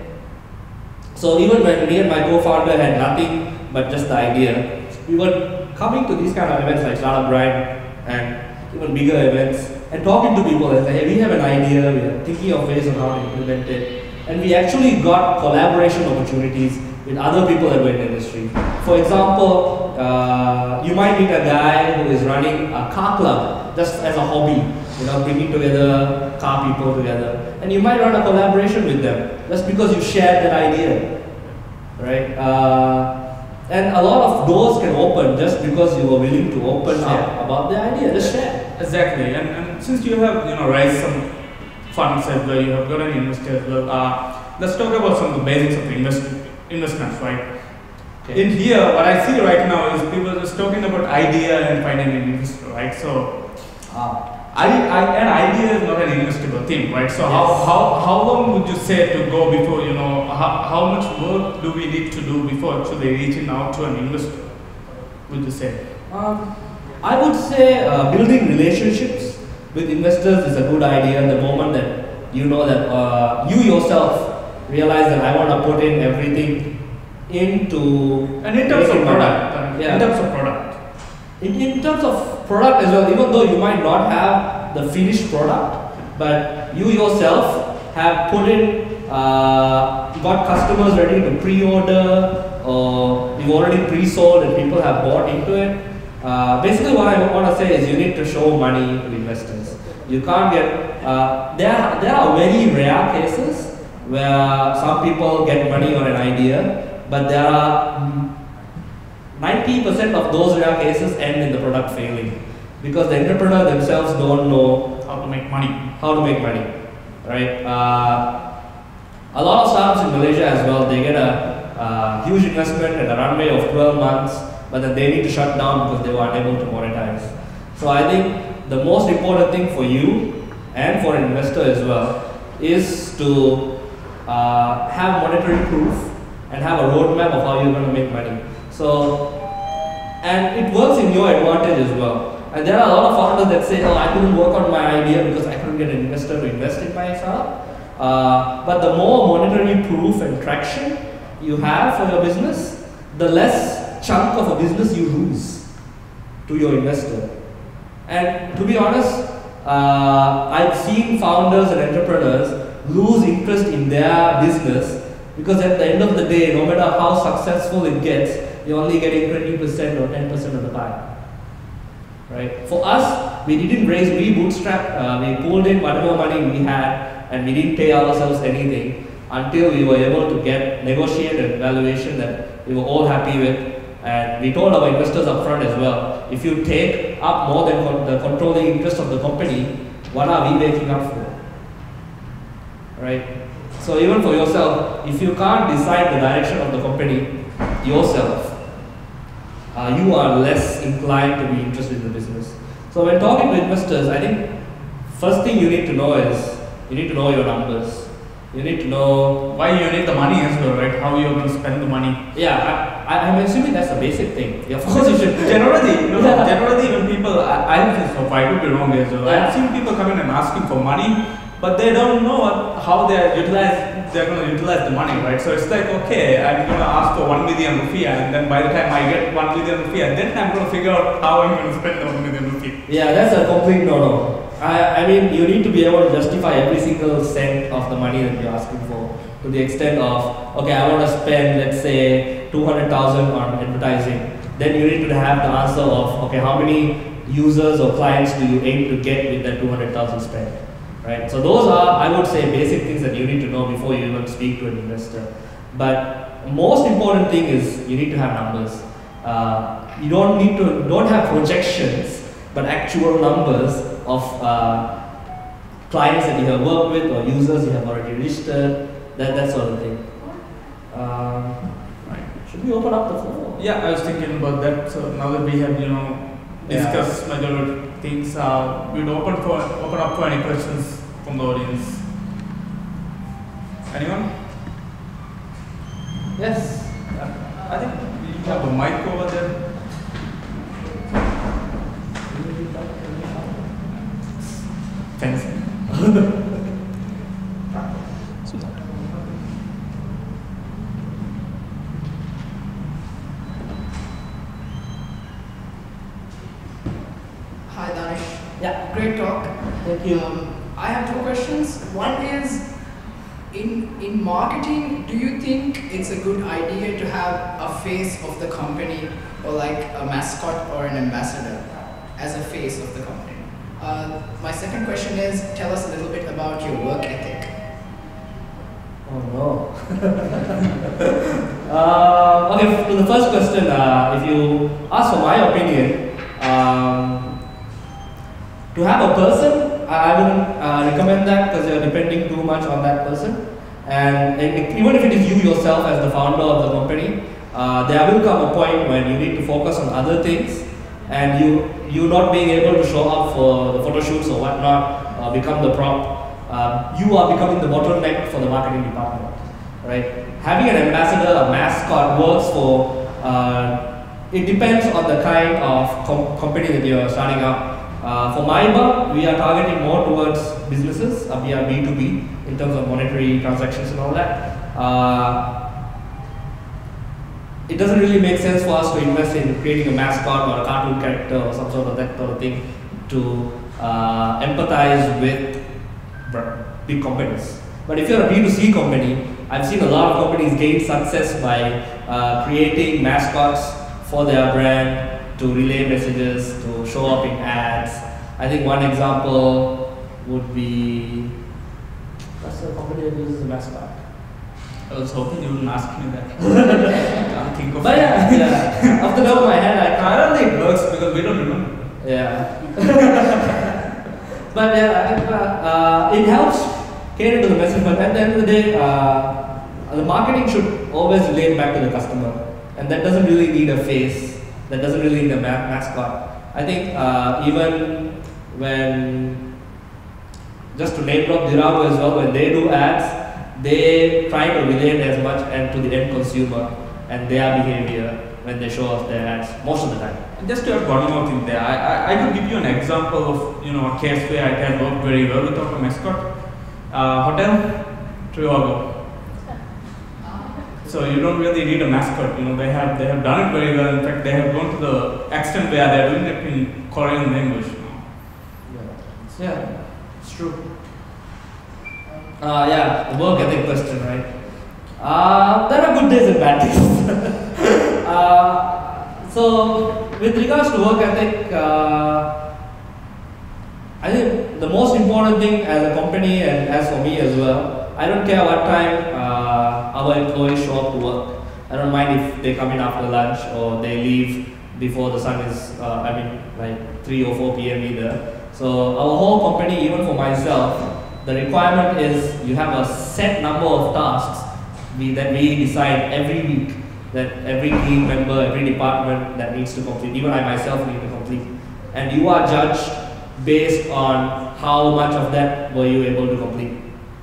So even when me and my co-founder had nothing but just the idea, we were coming to these kind of events like Startup Grind and even bigger events and talking to people and say, hey, we have an idea, we are thinking of ways on how to implement it. And we actually got collaboration opportunities with other people that were in the industry. For example, uh, you might meet a guy who is running a car club just as a hobby, you know, bringing together car people together. And you might run a collaboration with them just because you shared that idea, right? Uh, and a lot of doors can open just because you were willing to open Share. up about the idea, just share. Exactly, and, and since you have you know raised some funds as well, you have got an investor as well. Uh, let's talk about some of the basics of invest investments, right? Okay. In here, what I see right now is people just talking about idea and finding an investor, right? So Ah. I, I, an idea is not an investable thing, right? So how, Yes. how, how long would you say to go before, you know, how, how much work do we need to do before actually reaching out to an investor, would you say? Um, I would say uh, building relationships with investors is a good idea the moment that you know that uh, you yourself realize that I want to put in everything into And in terms of product, uh, Yeah. in terms of product, In, in terms of product as well, even though you might not have the finished product, but you yourself have put in, uh, got customers ready to pre-order, or you've already pre-sold and people have bought into it. Uh, basically, what I want to say is you need to show money to investors. You can't get. Uh, there, there are very rare cases where some people get money on an idea, but there are 90% of those rare cases end in the product failing because the entrepreneur themselves don't know how to make money. how to make money, right? Uh, a lot of startups in Malaysia as well, they get a, uh huge investment and a runway of 12 months, but then they need to shut down because they were unable to monetize. So I think the most important thing for you and for an investor as well is to uh, have monetary proof and have a roadmap of how you're going to make money. So, and it works in your advantage as well. And there are a lot of founders that say, oh, I couldn't work on my idea because I couldn't get an investor to invest in my startup. Uh, but the more monetary proof and traction you have for your business, the less chunk of a business you lose to your investor. And to be honest, uh, I've seen founders and entrepreneurs lose interest in their business because at the end of the day, no matter how successful it gets, you're only getting 20% or 10% of the pie. Right? For us, we didn't raise, we bootstrapped, uh, we pulled in whatever money we had and we didn't pay ourselves anything until we were able to get negotiated valuation that we were all happy with. And we told our investors upfront as well, if you take up more than con- the controlling interest of the company, what are we waking up for? Right? So even for yourself, if you can't decide the direction of the company yourself, uh, you are less inclined to be interested in the business. So when talking to investors, I think first thing you need to know is you need to know your numbers. You need to know Why you need the money as well, right? How you're going to spend the money. Yeah, I, I'm assuming that's a basic thing. Yeah, [laughs] of course you should. generally, know, Yeah. generally when people, I, I think so, I could be wrong as well. Yeah. I've seen people come in and asking for money, but they don't know how they're utilize, they're going to utilize the money, right? So it's like, okay, I'm going to ask for one million rufiyaa, and then by the time I get one million rufiyaa, then I'm going to figure out how I'm going to spend the one million rufiyaa. Yeah, that's a complete no-no. I, I mean, you need to be able to justify every single cent of the money that you're asking for to the extent of, okay, I want to spend, let's say, 200,000 on advertising. Then you need to have the answer of, okay, how many users or clients do you aim to get with that 200,000 spent? Right? So those are, I would say, basic things that you need to know before you even speak to an investor. But most important thing is you need to have numbers. Uh, you don't need to, don't have projections, but actual numbers of uh, clients that you have worked with or users you have already registered, that, that sort of thing. Um, Right. should we open up the floor? Yeah, I was thinking about that. So now that we have, you know, Yeah. discussed majority things, uh, we'd open for open up for any questions from the audience. Anyone? Yes. I think we have a mic over there. Thanks. Hi Dhanish. Yeah. Great talk. Thank you. Um, I have two questions. One is in in marketing, do you think it's a good idea to have a face of the company or like a mascot or an ambassador as a face of the company? Uh, my second question is tell us a little bit about your work ethic. Oh no. [laughs] uh, okay, to the first question, uh, if you ask for my opinion, um, to have a person, I wouldn't uh, recommend that because you're depending too much on that person. And e- even if it is you yourself as the founder of the company, uh, there will come a point when you need to focus on other things and you you not being able to show up for the photo shoots or whatnot, uh, become the prop, uh, you are becoming the bottleneck for the marketing department, right? Having an ambassador, a mascot works for. Uh, it depends on the kind of com- company that you are starting up. Uh, for MyBump, we are targeting more towards businesses. Uh, we are B2B in terms of monetary transactions and all that. Uh, it doesn't really make sense for us to invest in creating a mascot or a cartoon character or some sort of that sort of thing to uh, empathize with big companies. But if you're a B2C company, I've seen a lot of companies gain success by uh, creating mascots for their brand to relay messages, to show up in ads. I think one example would be what's the company that uses a mascot? I was hoping you wouldn't ask me that. I can't think of But yeah, yeah. Off the top of my head, I I can't. don't think it works because we don't remember. Yeah. [laughs] but yeah, uh, uh, it helps cater to the message. But at the end of the day, uh, the marketing should always relate back to the customer, and that doesn't really need a face. That doesn't really need a ma- mascot. I think uh, even when just to name drop Dhiraagu as well, when they do ads, they try to relate as much and to the end consumer and their behavior when they show us their ads most of the time. And Just to add one more thing there, I, I, I could give you an example of you know a case where it has worked very well without a mascot. Uh, hotel, Trivago. So you don't really need a mascot. You know they have they have done it very well. In fact, they have gone to the extent where they are doing it in Korean English. now. Yeah, it's true. Uh, yeah, the work ethic question, right? Uh, there are good days and bad days. [laughs] uh, so, with regards to work ethic, uh, I think the most important thing as a company and as for me as well, I don't care what time our employees show up to work. I don't mind if they come in after lunch or they leave before the sun is, uh, I mean, like 3 or 4 p.m. either. So, our whole company, even for myself, the requirement is you have a set number of tasks we, that we decide every week that every team member, every department that needs to complete, even I myself need to complete. And you are judged based on how much of that were you able to complete.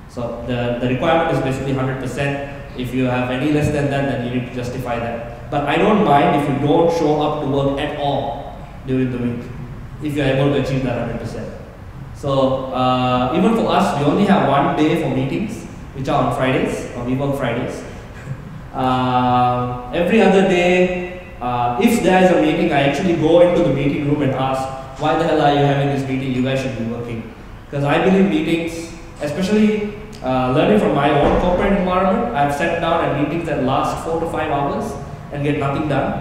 So the, the requirement is basically 100%. If you have any less than that, then you need to justify that. But I don't mind if you don't show up to work at all during the week, if you're able to achieve that 100%. So uh, even for us, we only have one day for meetings, which are on Fridays, or we work Fridays. [laughs] Uh, every other day, uh, if there is a meeting, I actually go into the meeting room and ask, why the hell are you having this meeting? You guys should be working. Because I believe meetings, especially uh, learning from my own corporate environment, I've sat down at meetings that last four to five hours and get nothing done,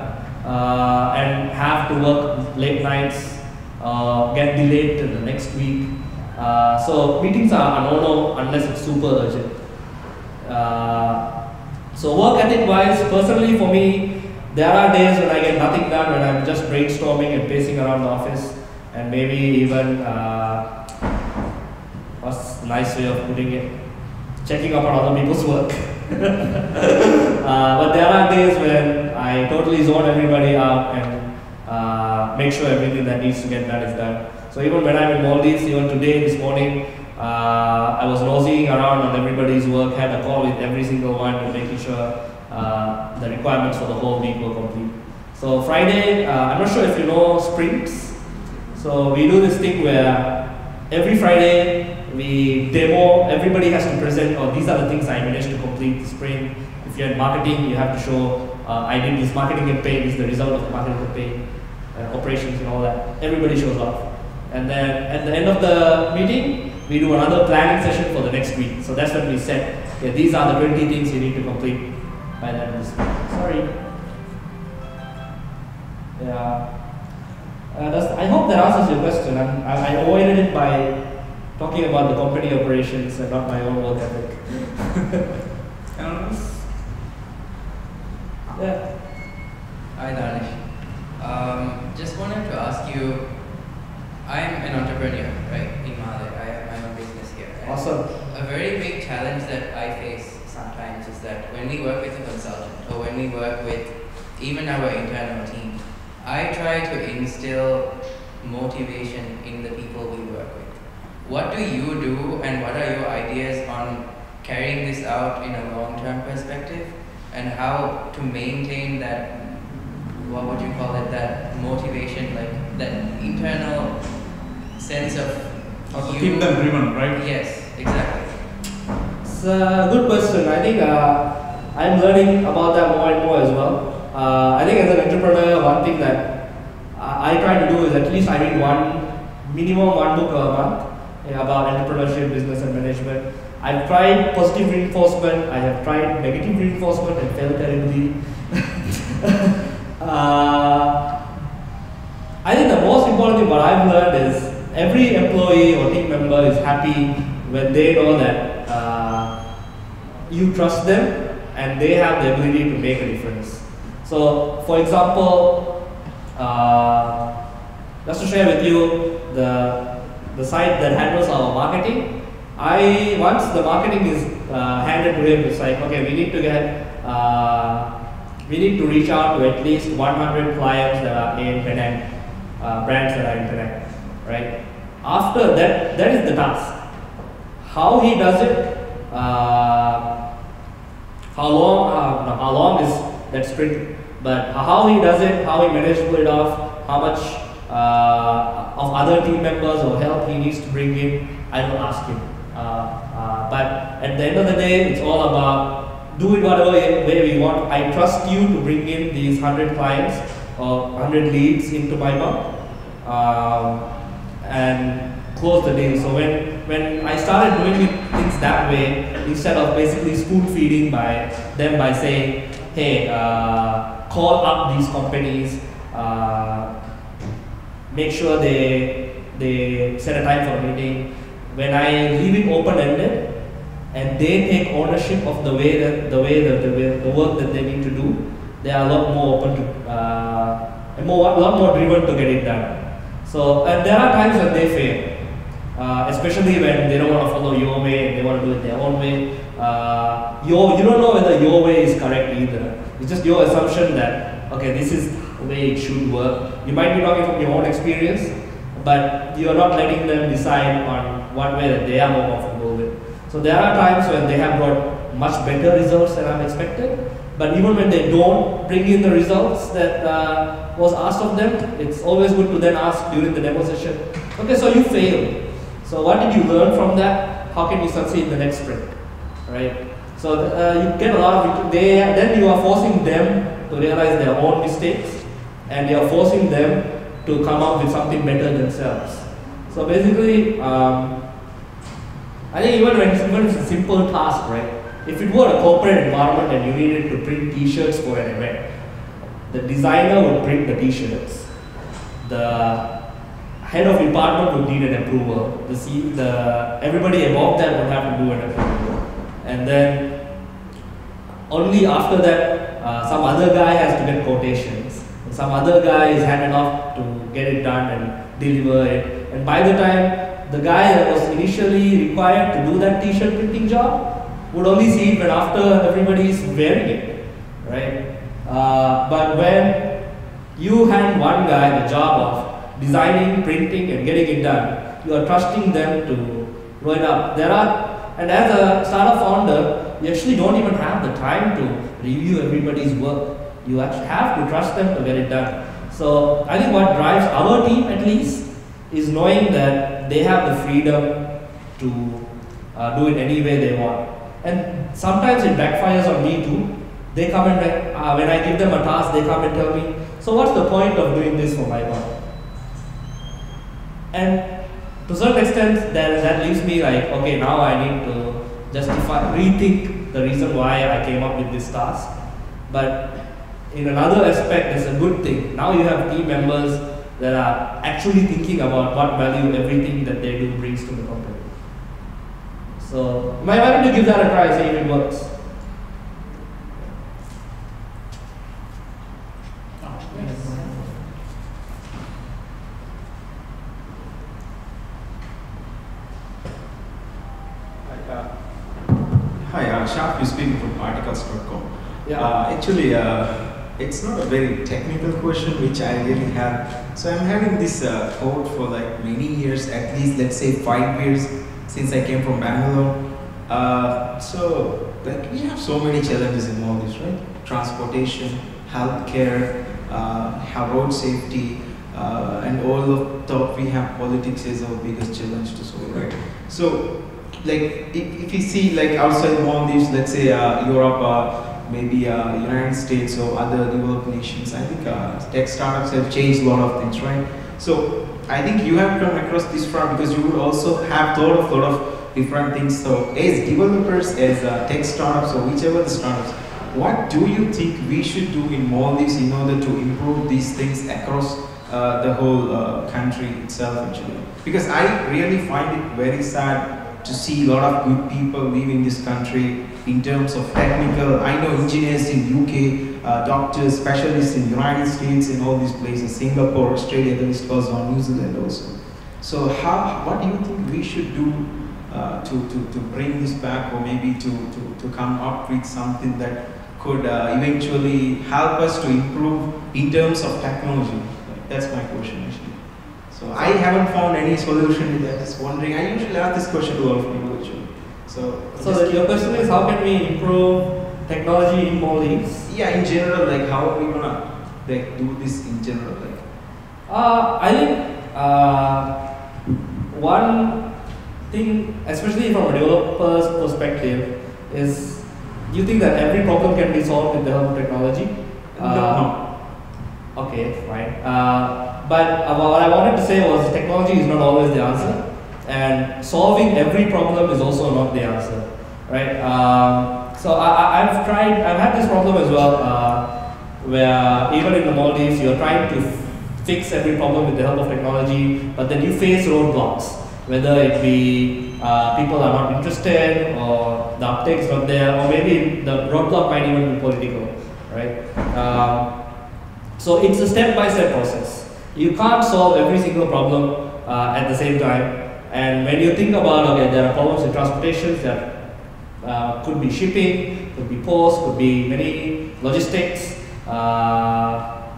uh, and have to work late nights, uh, get delayed to the next week. Uh, so meetings are a no-no unless it's super urgent. Uh, so work ethic wise, personally for me, there are days when I get nothing done when I'm just brainstorming and pacing around the office and maybe even what's a nice way of putting it? Checking up on other people's work. [laughs] uh, but there are days when I totally zone everybody out and uh, make sure everything that needs to get done is done. So even when I'm in Maldives, even today, this morning, uh, I was nosying around on everybody's work, had a call with every single one to making sure uh, the requirements for the whole week were complete. So Friday, uh, I'm not sure if you know sprints. So we do this thing where every Friday we demo, everybody has to present, oh, these are the things I managed to complete the sprint. If you're in marketing, you have to show, uh, I did this marketing campaign, this is the result of the marketing campaign, uh, operations and all that. Everybody shows off. And then at the end of the meeting, we do another planning session for the next week. So that's when we set, okay, these are the 20 things you need to complete by the end of this week. Sorry. Yeah. Uh, I hope that answers your question. I'm, I, I avoided it by talking about the company operations and not my own work ethic. [laughs] Else? Yeah. Hi Dhanish. Um, just wanted to ask you, I'm an entrepreneur, right, in Malay. I have my own business here. and Awesome. A very big challenge that I face sometimes is that when we work with a consultant or when we work with even our internal team, I try to instill motivation in the people we work with. What do you do, and what are your ideas on carrying this out in a long-term perspective, and how to maintain that? What would you call it? That motivation, like that internal sense of Or to you- keep them driven, right? Yes, exactly. It's a good question. I think uh, I'm learning about that more and more as well. Uh, I think as an entrepreneur, one thing that I I try to do is at least I read one, minimum one book a month yeah, about entrepreneurship, business, and management. I've tried positive reinforcement. I have tried negative reinforcement and failed terribly. [laughs] uh, I think the most important thing what I've learned is every employee or team member is happy when they know that uh, you trust them and they have the ability to make a difference. So, for example, uh, just to share with you the the site that handles our marketing. I once the marketing is uh, handed to him, it's like okay, we need to get uh, we need to reach out to at least 100 clients that are in Penang, uh, brands that are in Penang, right? After that, that is the task. How he does it, uh, how long, uh, how long is that sprint, but how he does it, how he manages to pull it off, how much uh, of other team members or help he needs to bring in, I don't ask him. Uh, uh, but at the end of the day, it's all about do it whatever way we want. I trust you to bring in these 100 clients or 100 leads into MyBump um, and close the deal. So when, when I started doing things that way, instead of basically spoon feeding by them by saying, hey, uh, call up these companies, uh, make sure they, they set a time for a meeting. When I leave it open-ended, and they take ownership of the way that the way that the, way, the work that they need to do, they are a lot more open to uh, more a lot more driven to get it done. So and there are times when they fail, uh, especially when they don't want to follow your way and they want to do it their own way. Uh, your you don't know whether your way is correct either. It's just your assumption that okay this is way it should work. You might be talking from your own experience, but you are not letting them decide on one way that they are more comfortable with. So there are times when they have brought much better results than I've expected. But even when they don't bring in the results that uh, was asked of them, it's always good to then ask during the demo session, okay, so you failed. So what did you learn from that? How can you succeed in the next sprint, right? So uh, you get a lot of, they, then you are forcing them to realize their own mistakes and you are forcing them to come up with something better themselves. So basically, um, I think even when even it's a simple task, right? If it were a corporate environment and you needed to print T-shirts for an event, the designer would print the T-shirts. The head of department would need an approval. The the everybody above that would have to do an approval, and then only after that, uh, some other guy has to get quotations. Some other guy is handed off to get it done and deliver it. And by the time the guy that was initially required to do that t-shirt printing job would only see it when after everybody is wearing it, right? Uh, but when you hand one guy the job of designing, printing, and getting it done, you are trusting them to roll it up. There are, and as a startup founder, you actually don't even have the time to review everybody's work. You actually have to trust them to get it done. So I think what drives our team at least is knowing that they have the freedom to uh, do it any way they want. And sometimes it backfires on me too. They come and uh, when I give them a task, they come and tell me, "So what's the point of doing this for MyBump?" And to a certain extent, that that leaves me like, okay, now I need to justify, rethink the reason why I came up with this task. But in another aspect, it's a good thing. Now you have team members that are actually thinking about what value everything that they do brings to the company. So, why don't you give that a try, see if it works? Uh, Hi, uh, Shaf, you speaking from articles.com. Yeah. Uh, actually, uh, it's not a very technical question which I really have. So I'm having this uh, for like many years, at least let's say five years since I came from Bangalore. Uh, so like we have so many challenges in all this, right? Transportation, healthcare, uh, road safety, uh, and all of top we have politics as our biggest challenge to solve, right? So like if, if you see like outside Maldives, let's say uh, Europe, uh, maybe uh, United States or other developed nations, I think uh, tech startups have changed a lot of things, right? So I think you have come across this far because you would also have thought of a lot of different things. So as developers, as uh, tech startups or whichever the startups, what do you think we should do in Maldives in order to improve these things across uh, the whole uh, country itself actually? Because I really find it very sad to see a lot of good people leaving this country in terms of technical. I know engineers in UK, uh, doctors, specialists in United States, in all these places, Singapore, Australia, the list goes on, New Zealand also. So how, what do you think we should do uh, to, to, to bring this back or maybe to, to, to come up with something that could uh, eventually help us to improve in terms of technology? That's my question actually. So I haven't found any solution to that. Just wondering. I usually ask this question to a lot of people actually. So, So the, your question is how can we improve technology in Maldives? yeah, in general, like how are we gonna like do this in general? Like, Uh, I think uh, one thing, especially from a developer's perspective, is you think that every problem can be solved with the help of technology. Uh, Okay, fine. Uh, but what I wanted to say was technology is not always the answer, and solving every problem is also not the answer, right? Um, so I, I've tried, I've had this problem as well, uh, where even in the Maldives, you're trying to fix every problem with the help of technology, but then you face roadblocks, whether it be uh, people are not interested, or the uptake is not there, or maybe the roadblock might even be political, right? Um, so it's a step-by-step process. You can't solve every single problem uh, at the same time. And when you think about, okay, there are problems in transportation, there uh, could be shipping, could be ports, could be many logistics, uh,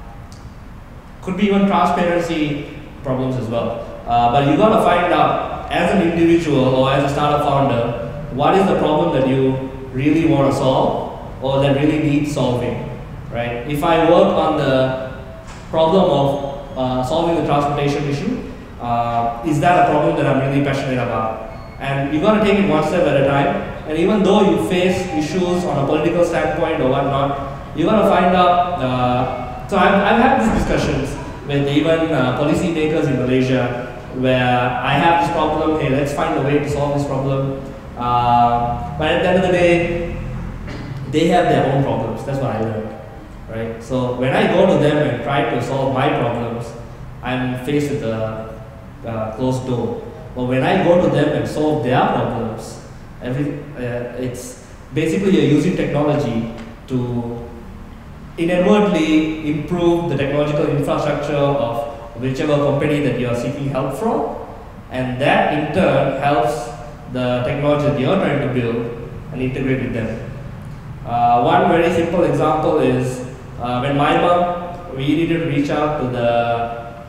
could be even transparency problems as well. Uh, but you gotta find out as an individual or as a startup founder, what is the problem that you really want to solve or that really needs solving, right? If I work on the problem of uh, solving the transportation issue, uh, is that a problem that I'm really passionate about? And you've gotta take it one step at a time. And even though you face issues on a political standpoint or whatnot, you've gotta find out. Uh, so I've, I've had these discussions with even uh, policy makers in Malaysia where I have this problem, hey, let's find a way to solve this problem. Uh, but at the end of the day, they have their own problems. That's what I learned, right? So when I go to them and try to solve my problems, I'm faced with a closed door. But when I go to them and solve their problems, every uh, it's basically you're using technology to inadvertently improve the technological infrastructure of whichever company that you are seeking help from, and that in turn helps the technology that you're trying to build and integrate with them. Uh, one very simple example is uh, when MyBump, we needed to reach out to the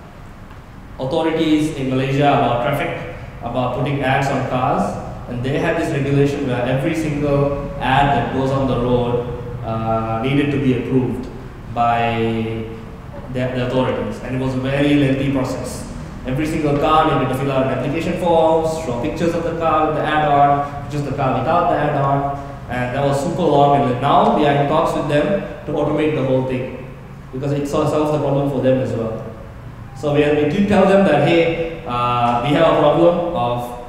authorities in Malaysia about traffic, about putting ads on cars, and they had this regulation where every single ad that goes on the road uh, needed to be approved by the, the authorities, and it was a very lengthy process. Every single car needed to fill out an application forms, show pictures of the car with the ad on, just the car without the ad on, and that was super long. And now we are in talks with them to automate the whole thing because it solves the problem for them as well. So we, we did tell them that hey, uh, we have a problem of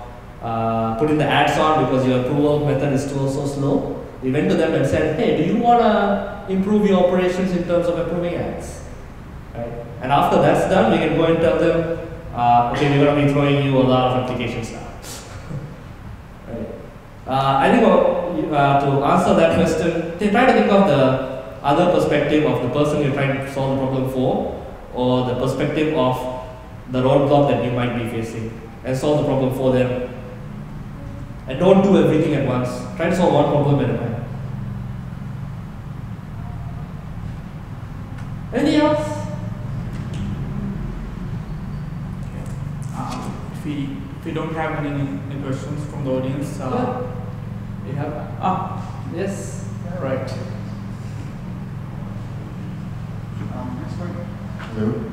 uh, putting the ads on because your approval method is still so slow. We went to them and said, hey, do you want to improve your operations in terms of approving ads? Right? And after that's done, we can go and tell them, uh, okay, we're going to be throwing you a lot of applications now. Uh, I think uh, uh, to answer that question, they try to think of the other perspective of the person you're trying to solve the problem for, or the perspective of the roadblock that you might be facing, and solve the problem for them. And don't do everything at once. Try to solve one problem at a time. Anything else? Um, if we if we don't have any, any questions from the audience, uh, we have ah Yes. right. Um, next one. Hello.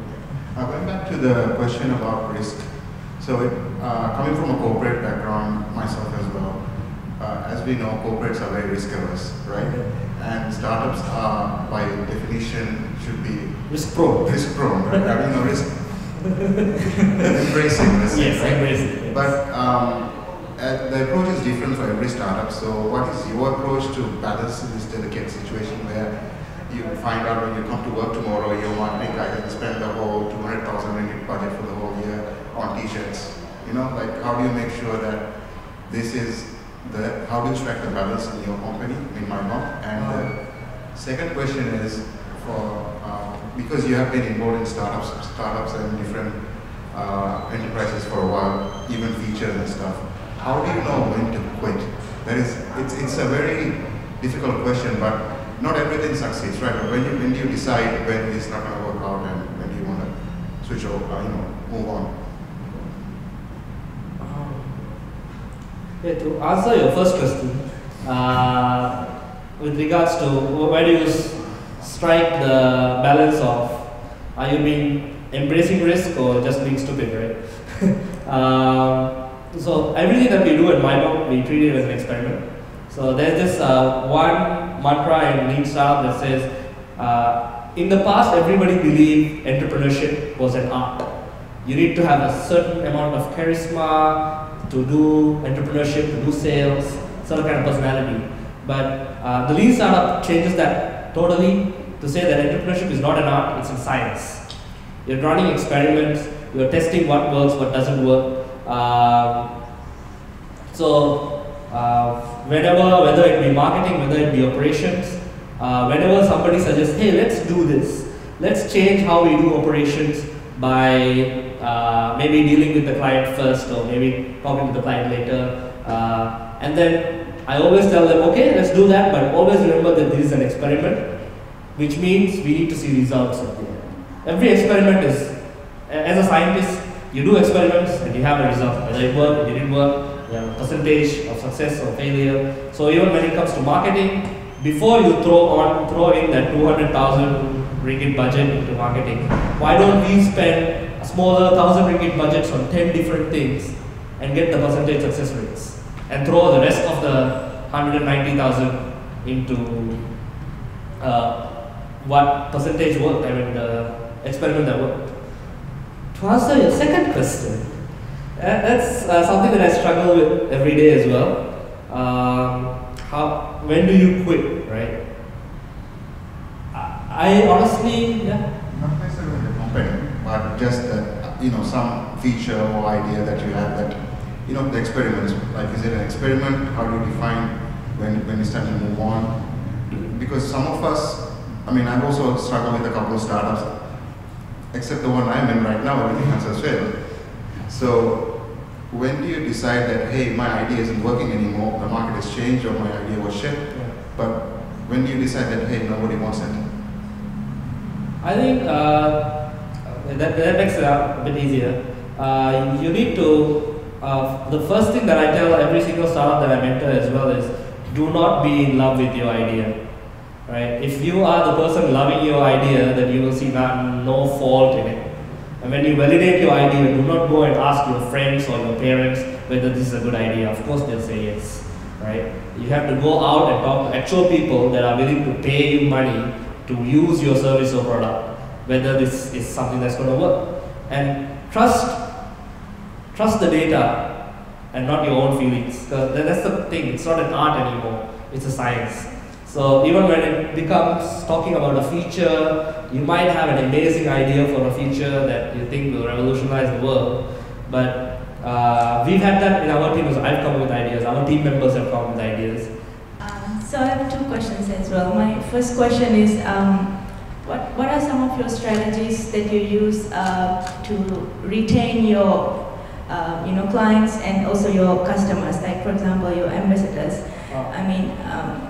Uh, going back to the question about risk. So, it, uh, coming from a corporate background myself as well, uh, as we know, corporates are very risk averse, right? And startups are, by definition, should be Risk prone. risk prone, right? Having no risk, [laughs] [laughs] embracing risk, Yes, right? embrace it. yes. But um, uh, the approach is different for every startup. So, what is your approach to balance this delicate situation where you find out when you come to work tomorrow, your marketing guy has spent the whole 200,000 ringgit budget for the whole year on t-shirts? You know, like how do you make sure that this is the, how do you strike the balance in your company, in MyBump? And the second question is for, uh, because you have been involved in startups, startups and different uh, enterprises for a while, even features and stuff. How do you know when to quit? That is, it's, it's a very difficult question, but not everything succeeds, right? When you when you decide when it's not going to work out and when you want to switch over, uh, you know, move on? Yeah, to answer your first question, uh, with regards to where do you strike the balance of are you being embracing risk or just being stupid, right? [laughs] um, so everything that we do at MyBump, we treat it as an experiment. So there's this uh, one mantra in Lean Startup that says, uh, in the past everybody believed entrepreneurship was an art. You need to have a certain amount of charisma to do entrepreneurship, to do sales, certain kind of personality. But uh, the lean startup changes that totally to say that entrepreneurship is not an art, it's a science. You're running experiments, you're testing what works, what doesn't work. Um, so, uh, whenever, whether it be marketing, whether it be operations, uh, whenever somebody suggests, hey, let's do this, let's change how we do operations by uh, maybe dealing with the client first or maybe talking to the client later. Uh, and then I always tell them, okay, let's do that, but always remember that this is an experiment, which means we need to see results at the end. Every experiment is, as a scientist, you do experiments and you have a result. Whether it worked, it didn't work, you have a percentage of success or failure. So even when it comes to marketing, before you throw on throw in that 200,000 ringgit budget into marketing, why don't we spend a smaller 1,000 ringgit budgets on 10 different things and get the percentage success rates and throw the rest of the 190,000 into uh, what percentage worked, I mean the experiment that worked. To answer your second question, uh, that's uh, something that I struggle with every day as well. Um, how, when do you quit, right? I, I honestly, yeah. Not necessarily the company, but just you know, some feature or idea that you have that, you know, the experiments, like is it an experiment? How do you define when, when it's time to move on? Because some of us, I mean, I've also struggled with a couple of startups, except the one I'm in right now, everything else has failed. So when do you decide that, hey, my idea isn't working anymore, the market has changed, or my idea was shit? But when do you decide that, hey, nobody wants it? I think uh, that, that makes it a bit easier. Uh, you need to, uh, the first thing that I tell every single startup that I mentor as well is do not be in love with your idea. Right? If you are the person loving your idea, then you will see not, no fault in it. And when you validate your idea, do not go and ask your friends or your parents whether this is a good idea. Of course, they'll say yes. Right? You have to go out and talk to actual people that are willing to pay you money to use your service or product, whether this is something that's going to work. And trust, trust the data and not your own feelings. 'Cause that- That's the thing. It's not an art anymore. It's a science. So even when it becomes talking about a feature, you might have an amazing idea for a feature that you think will revolutionize the world, but uh, we've had that in our team. as I've come up with ideas. Our team members have come up with ideas. Um, so I have two questions as well. My first question is, um, what, what are some of your strategies that you use uh, to retain your uh, you know, clients and also your customers, like for example, your ambassadors? Uh, I mean, um,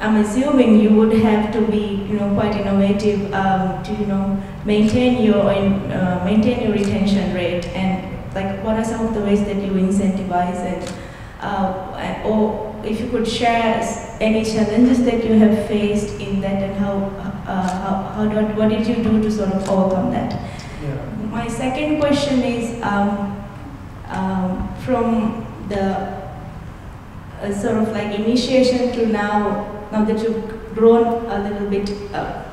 I'm assuming you would have to be, you know, quite innovative um, to, you know, maintain your uh, maintain your retention rate. And like, what are some of the ways that you incentivize and, uh, or if you could share any challenges that you have faced in that, and how, uh, how, how did, what did you do to sort of overcome that? Yeah. My second question is um, um, from the uh, sort of like initiation to now now that you've grown a little bit uh,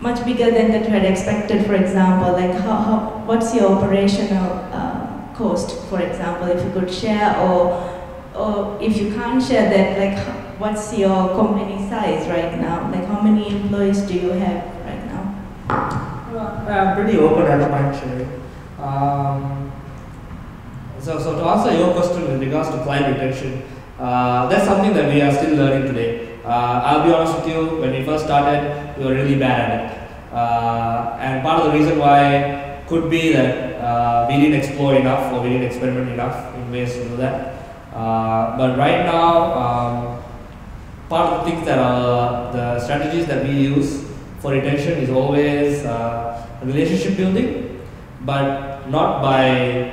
much bigger than that you had expected, for example, like how, how what's your operational uh, cost, for example, if you could share, or or if you can't share that, like what's your company size right now? Like how many employees do you have right now? Uh, I'm pretty open at actually. Um, so, so to answer your question with regards to client retention, uh, that's something that we are still learning today. Uh, I'll be honest with you, when we first started, we were really bad at it. Uh, and part of the reason why could be that uh, we didn't explore enough or we didn't experiment enough in ways to do that. Uh, but right now, um, part of the things that are the strategies that we use for retention is always uh, relationship building, but not by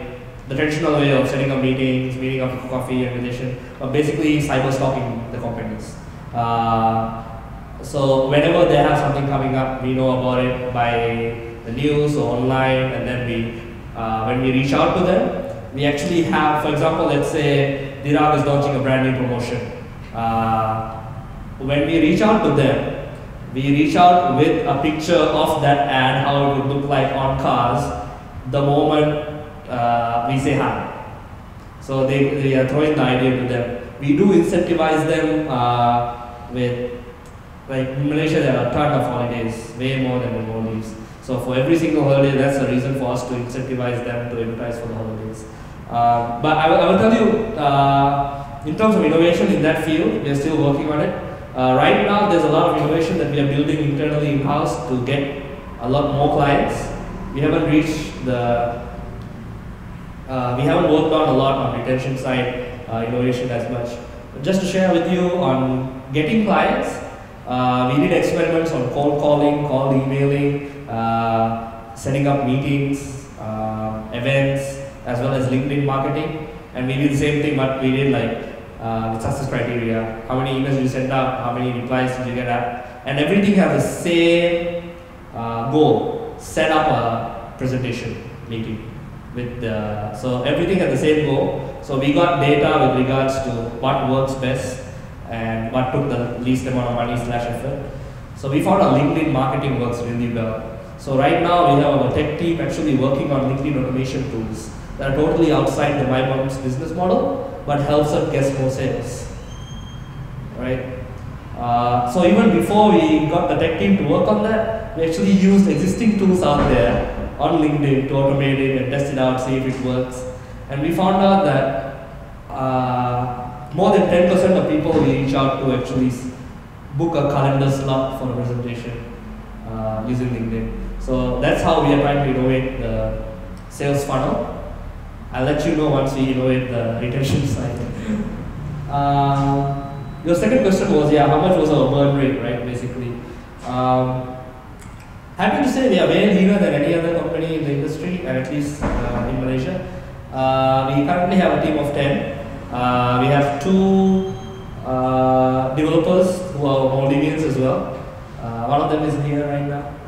the traditional way of setting up meetings, meeting up for coffee and relation, but basically cyber stalking the companies. Uh, so whenever they have something coming up, we know about it by the news or online, and then we, uh, when we reach out to them, we actually have, for example, let's say Dhiraagu is launching a brand new promotion. Uh, when we reach out to them, we reach out with a picture of that ad, how it would look like on cars, the moment uh, we say hi. So they, they are throwing the idea to them. We do incentivize them uh, with like in Malaysia there are a ton of holidays, way more than the Maldives. So for every single holiday, that's a reason for us to incentivize them to advertise for the holidays. Um, but I, I, will tell you, uh, in terms of innovation in that field, we are still working on it. Uh, right now, there's a lot of innovation that we are building internally in-house to get a lot more clients. We haven't reached the, uh, we haven't worked on a lot on retention side uh, innovation as much. But just to share with you on getting clients, uh, we did experiments on cold calling, cold emailing, uh, setting up meetings, uh, events, as well as LinkedIn marketing. And we did the same thing, but we did like uh, with success criteria. How many emails you send out? How many replies did you get at? And everything has the same uh, goal, set up a presentation meeting with the, so everything has the same goal. So we got data with regards to what works best and what took the least amount of money slash effort. So we found our LinkedIn marketing works really well. So right now we have our tech team actually working on LinkedIn automation tools that are totally outside the MyBump's business model, but helps us get more sales. Right? Uh, so even before we got the tech team to work on that, we actually used existing tools out there on LinkedIn to automate it and test it out, see if it works. And we found out that uh, more than 10% of people we reach out to actually book a calendar slot for a presentation uh, using LinkedIn. So that's how we are trying to innovate the sales funnel. I'll let you know once we innovate the [laughs] retention side. uh, your second question was, yeah, how much was our burn rate, right, basically. Um, happy to say we are way leaner than any other company in the industry, at least uh, in Malaysia. Uh, we currently have a team of 10. Uh, we have two uh, developers who are Maldivians as well. Uh, one of them is here right now. [laughs]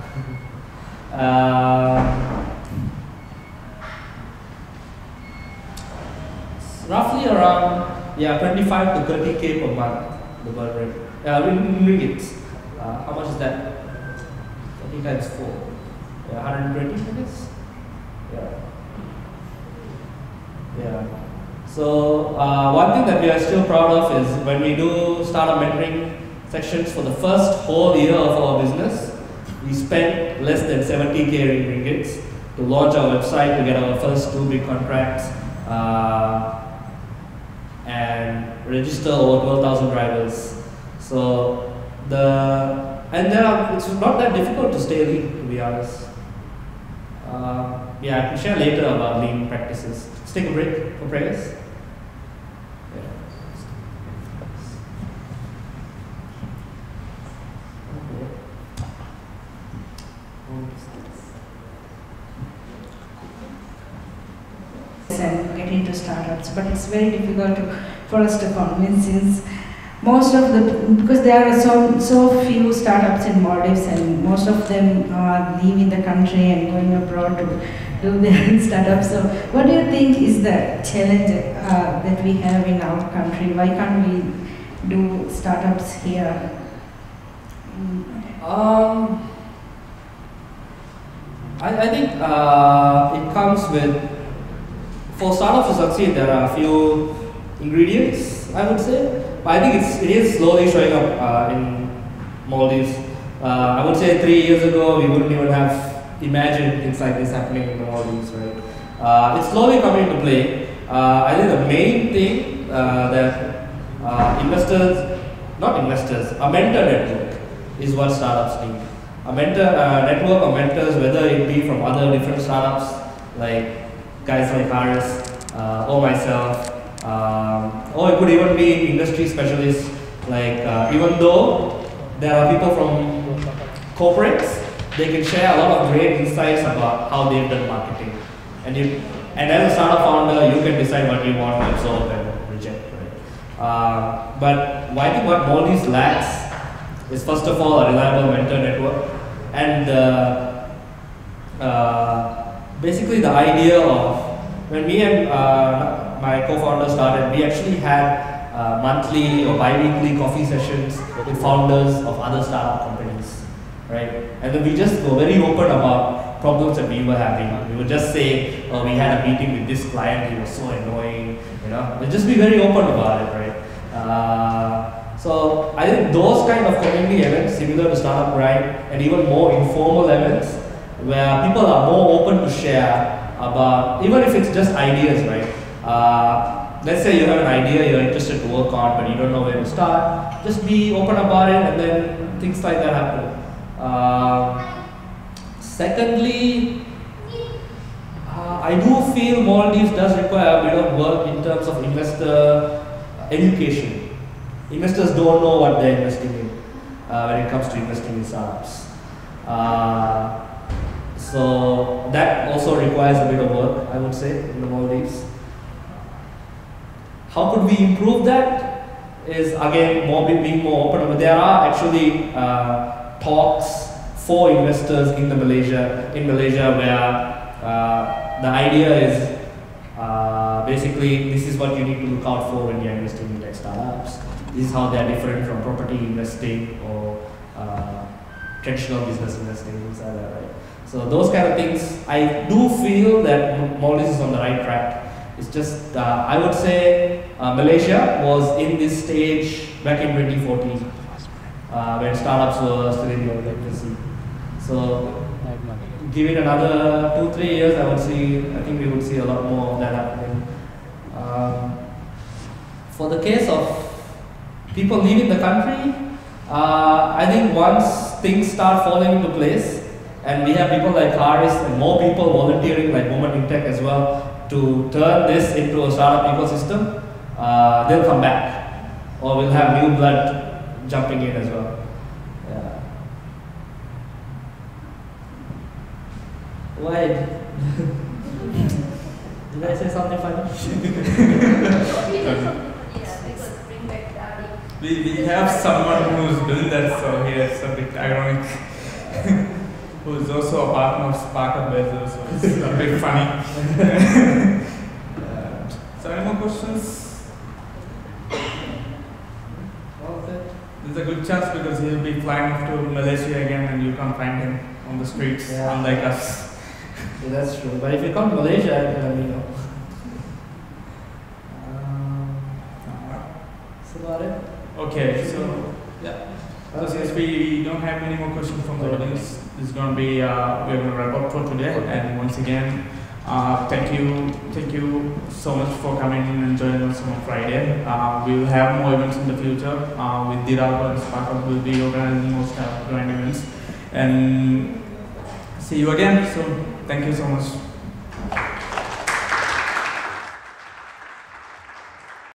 Uh, roughly around yeah 25 to 30k per month the burn rate. Uh, in ringgits. How much is that? 30 times 4. Yeah, 120 minutes? Yeah. Yeah. So uh, one thing that we are still proud of is when we do startup mentoring sessions for the first whole year of our business, we spent less than 70k ringgits to launch our website to get our first two big contracts uh, and register over 12,000 drivers. So the and there are it's not that difficult to stay lean to be honest. Uh, yeah, I can share later about lean practices. Let's take a break for prayers. into but it's very difficult for us to convince since most of the because there are so so few startups in Maldives and most of them are leaving the country and going abroad to do their startups. So, what do you think is the challenge uh, that we have in our country? Why can't we do startups here? Um, I, I think uh, it comes with, for startups to succeed, there are a few ingredients, I would say. But I think it's, it is slowly showing up uh, in Maldives. Uh, I would say three years ago, we wouldn't even have imagined things like this happening in the Maldives, right? Uh, it's slowly coming into play. Uh, I think the main thing uh, that uh, investors, not investors, a mentor network is what startups need. A mentor network of mentors, whether it be from other different startups, like guys like Harris uh, or myself, um, or it could even be industry specialists. Like uh, even though there are people from corporates, they can share a lot of great insights about how they've done marketing. And you, and as a startup founder, you can decide what you want to absorb and reject. Right? Uh, but I think what Maldives lacks is first of all a reliable mentor network and uh, uh, basically the idea of when me and uh, my co-founder started, we actually had uh, monthly or bi-weekly coffee sessions with founders of other startup companies, right? And then we just were very open about problems that we were having. We would just say, oh, we had a meeting with this client, he was so annoying, you know? We'd just be very open about it, right? Uh, so I think those kind of community events, similar to Startup Grind, and even more informal events, where people are more open to share about, even if it's just ideas, right? Uh, let's say you have an idea you're interested to work on, but you don't know where to start. Just be open about it, and then things like that happen. Uh, secondly, uh, I do feel Maldives does require a bit of work in terms of investor education. Investors don't know what they're investing in uh, when it comes to investing in startups. Uh, so that also requires a bit of work, I would say, in the Maldives. How could we improve that? Is again more being more open. But there are actually uh, talks for investors in the Malaysia in Malaysia where uh, the idea is uh, basically this is what you need to look out for when you're investing in tech startups. This is how they're different from property investing or uh, traditional business investing, things like that, right? So those kind of things, I do feel that Maldives is on the right track. It's just, uh, I would say uh, Malaysia was in this stage back in 2014 uh, when startups were still in their infancy. So give it another two, three years, I would see, I think we would see a lot more of that happening. Um, for the case of people leaving the country, uh, I think once things start falling into place, and we have people like Haris and more people volunteering like Women in Tech as well to turn this into a startup ecosystem, uh, they'll come back. Or we'll have new blood jumping in as well. Yeah. Why? [laughs] Did I say something funny? [laughs] We, we have someone who's doing that, so he is a bit ironic. [laughs] who is also a partner of Sparta Bezos, so it's a bit funny. [laughs] Uh, so, any more questions? There's a good chance because he'll be flying off to Malaysia again and you can't find him on the streets, Yeah. unlike us. Yeah, that's true. But if you come to Malaysia, then you know. Um, that's about it. Okay, so, yeah. So since we don't have any more questions from the audience, this is going to be, uh, we're going to wrap up for today. And once again, uh, thank you, thank you so much for coming in and joining us on Friday. Uh, we will have more events in the future. Uh, with Dhiraagu and Sparkle, we'll be organizing stuff, grand events. And see you again soon. Thank you so much.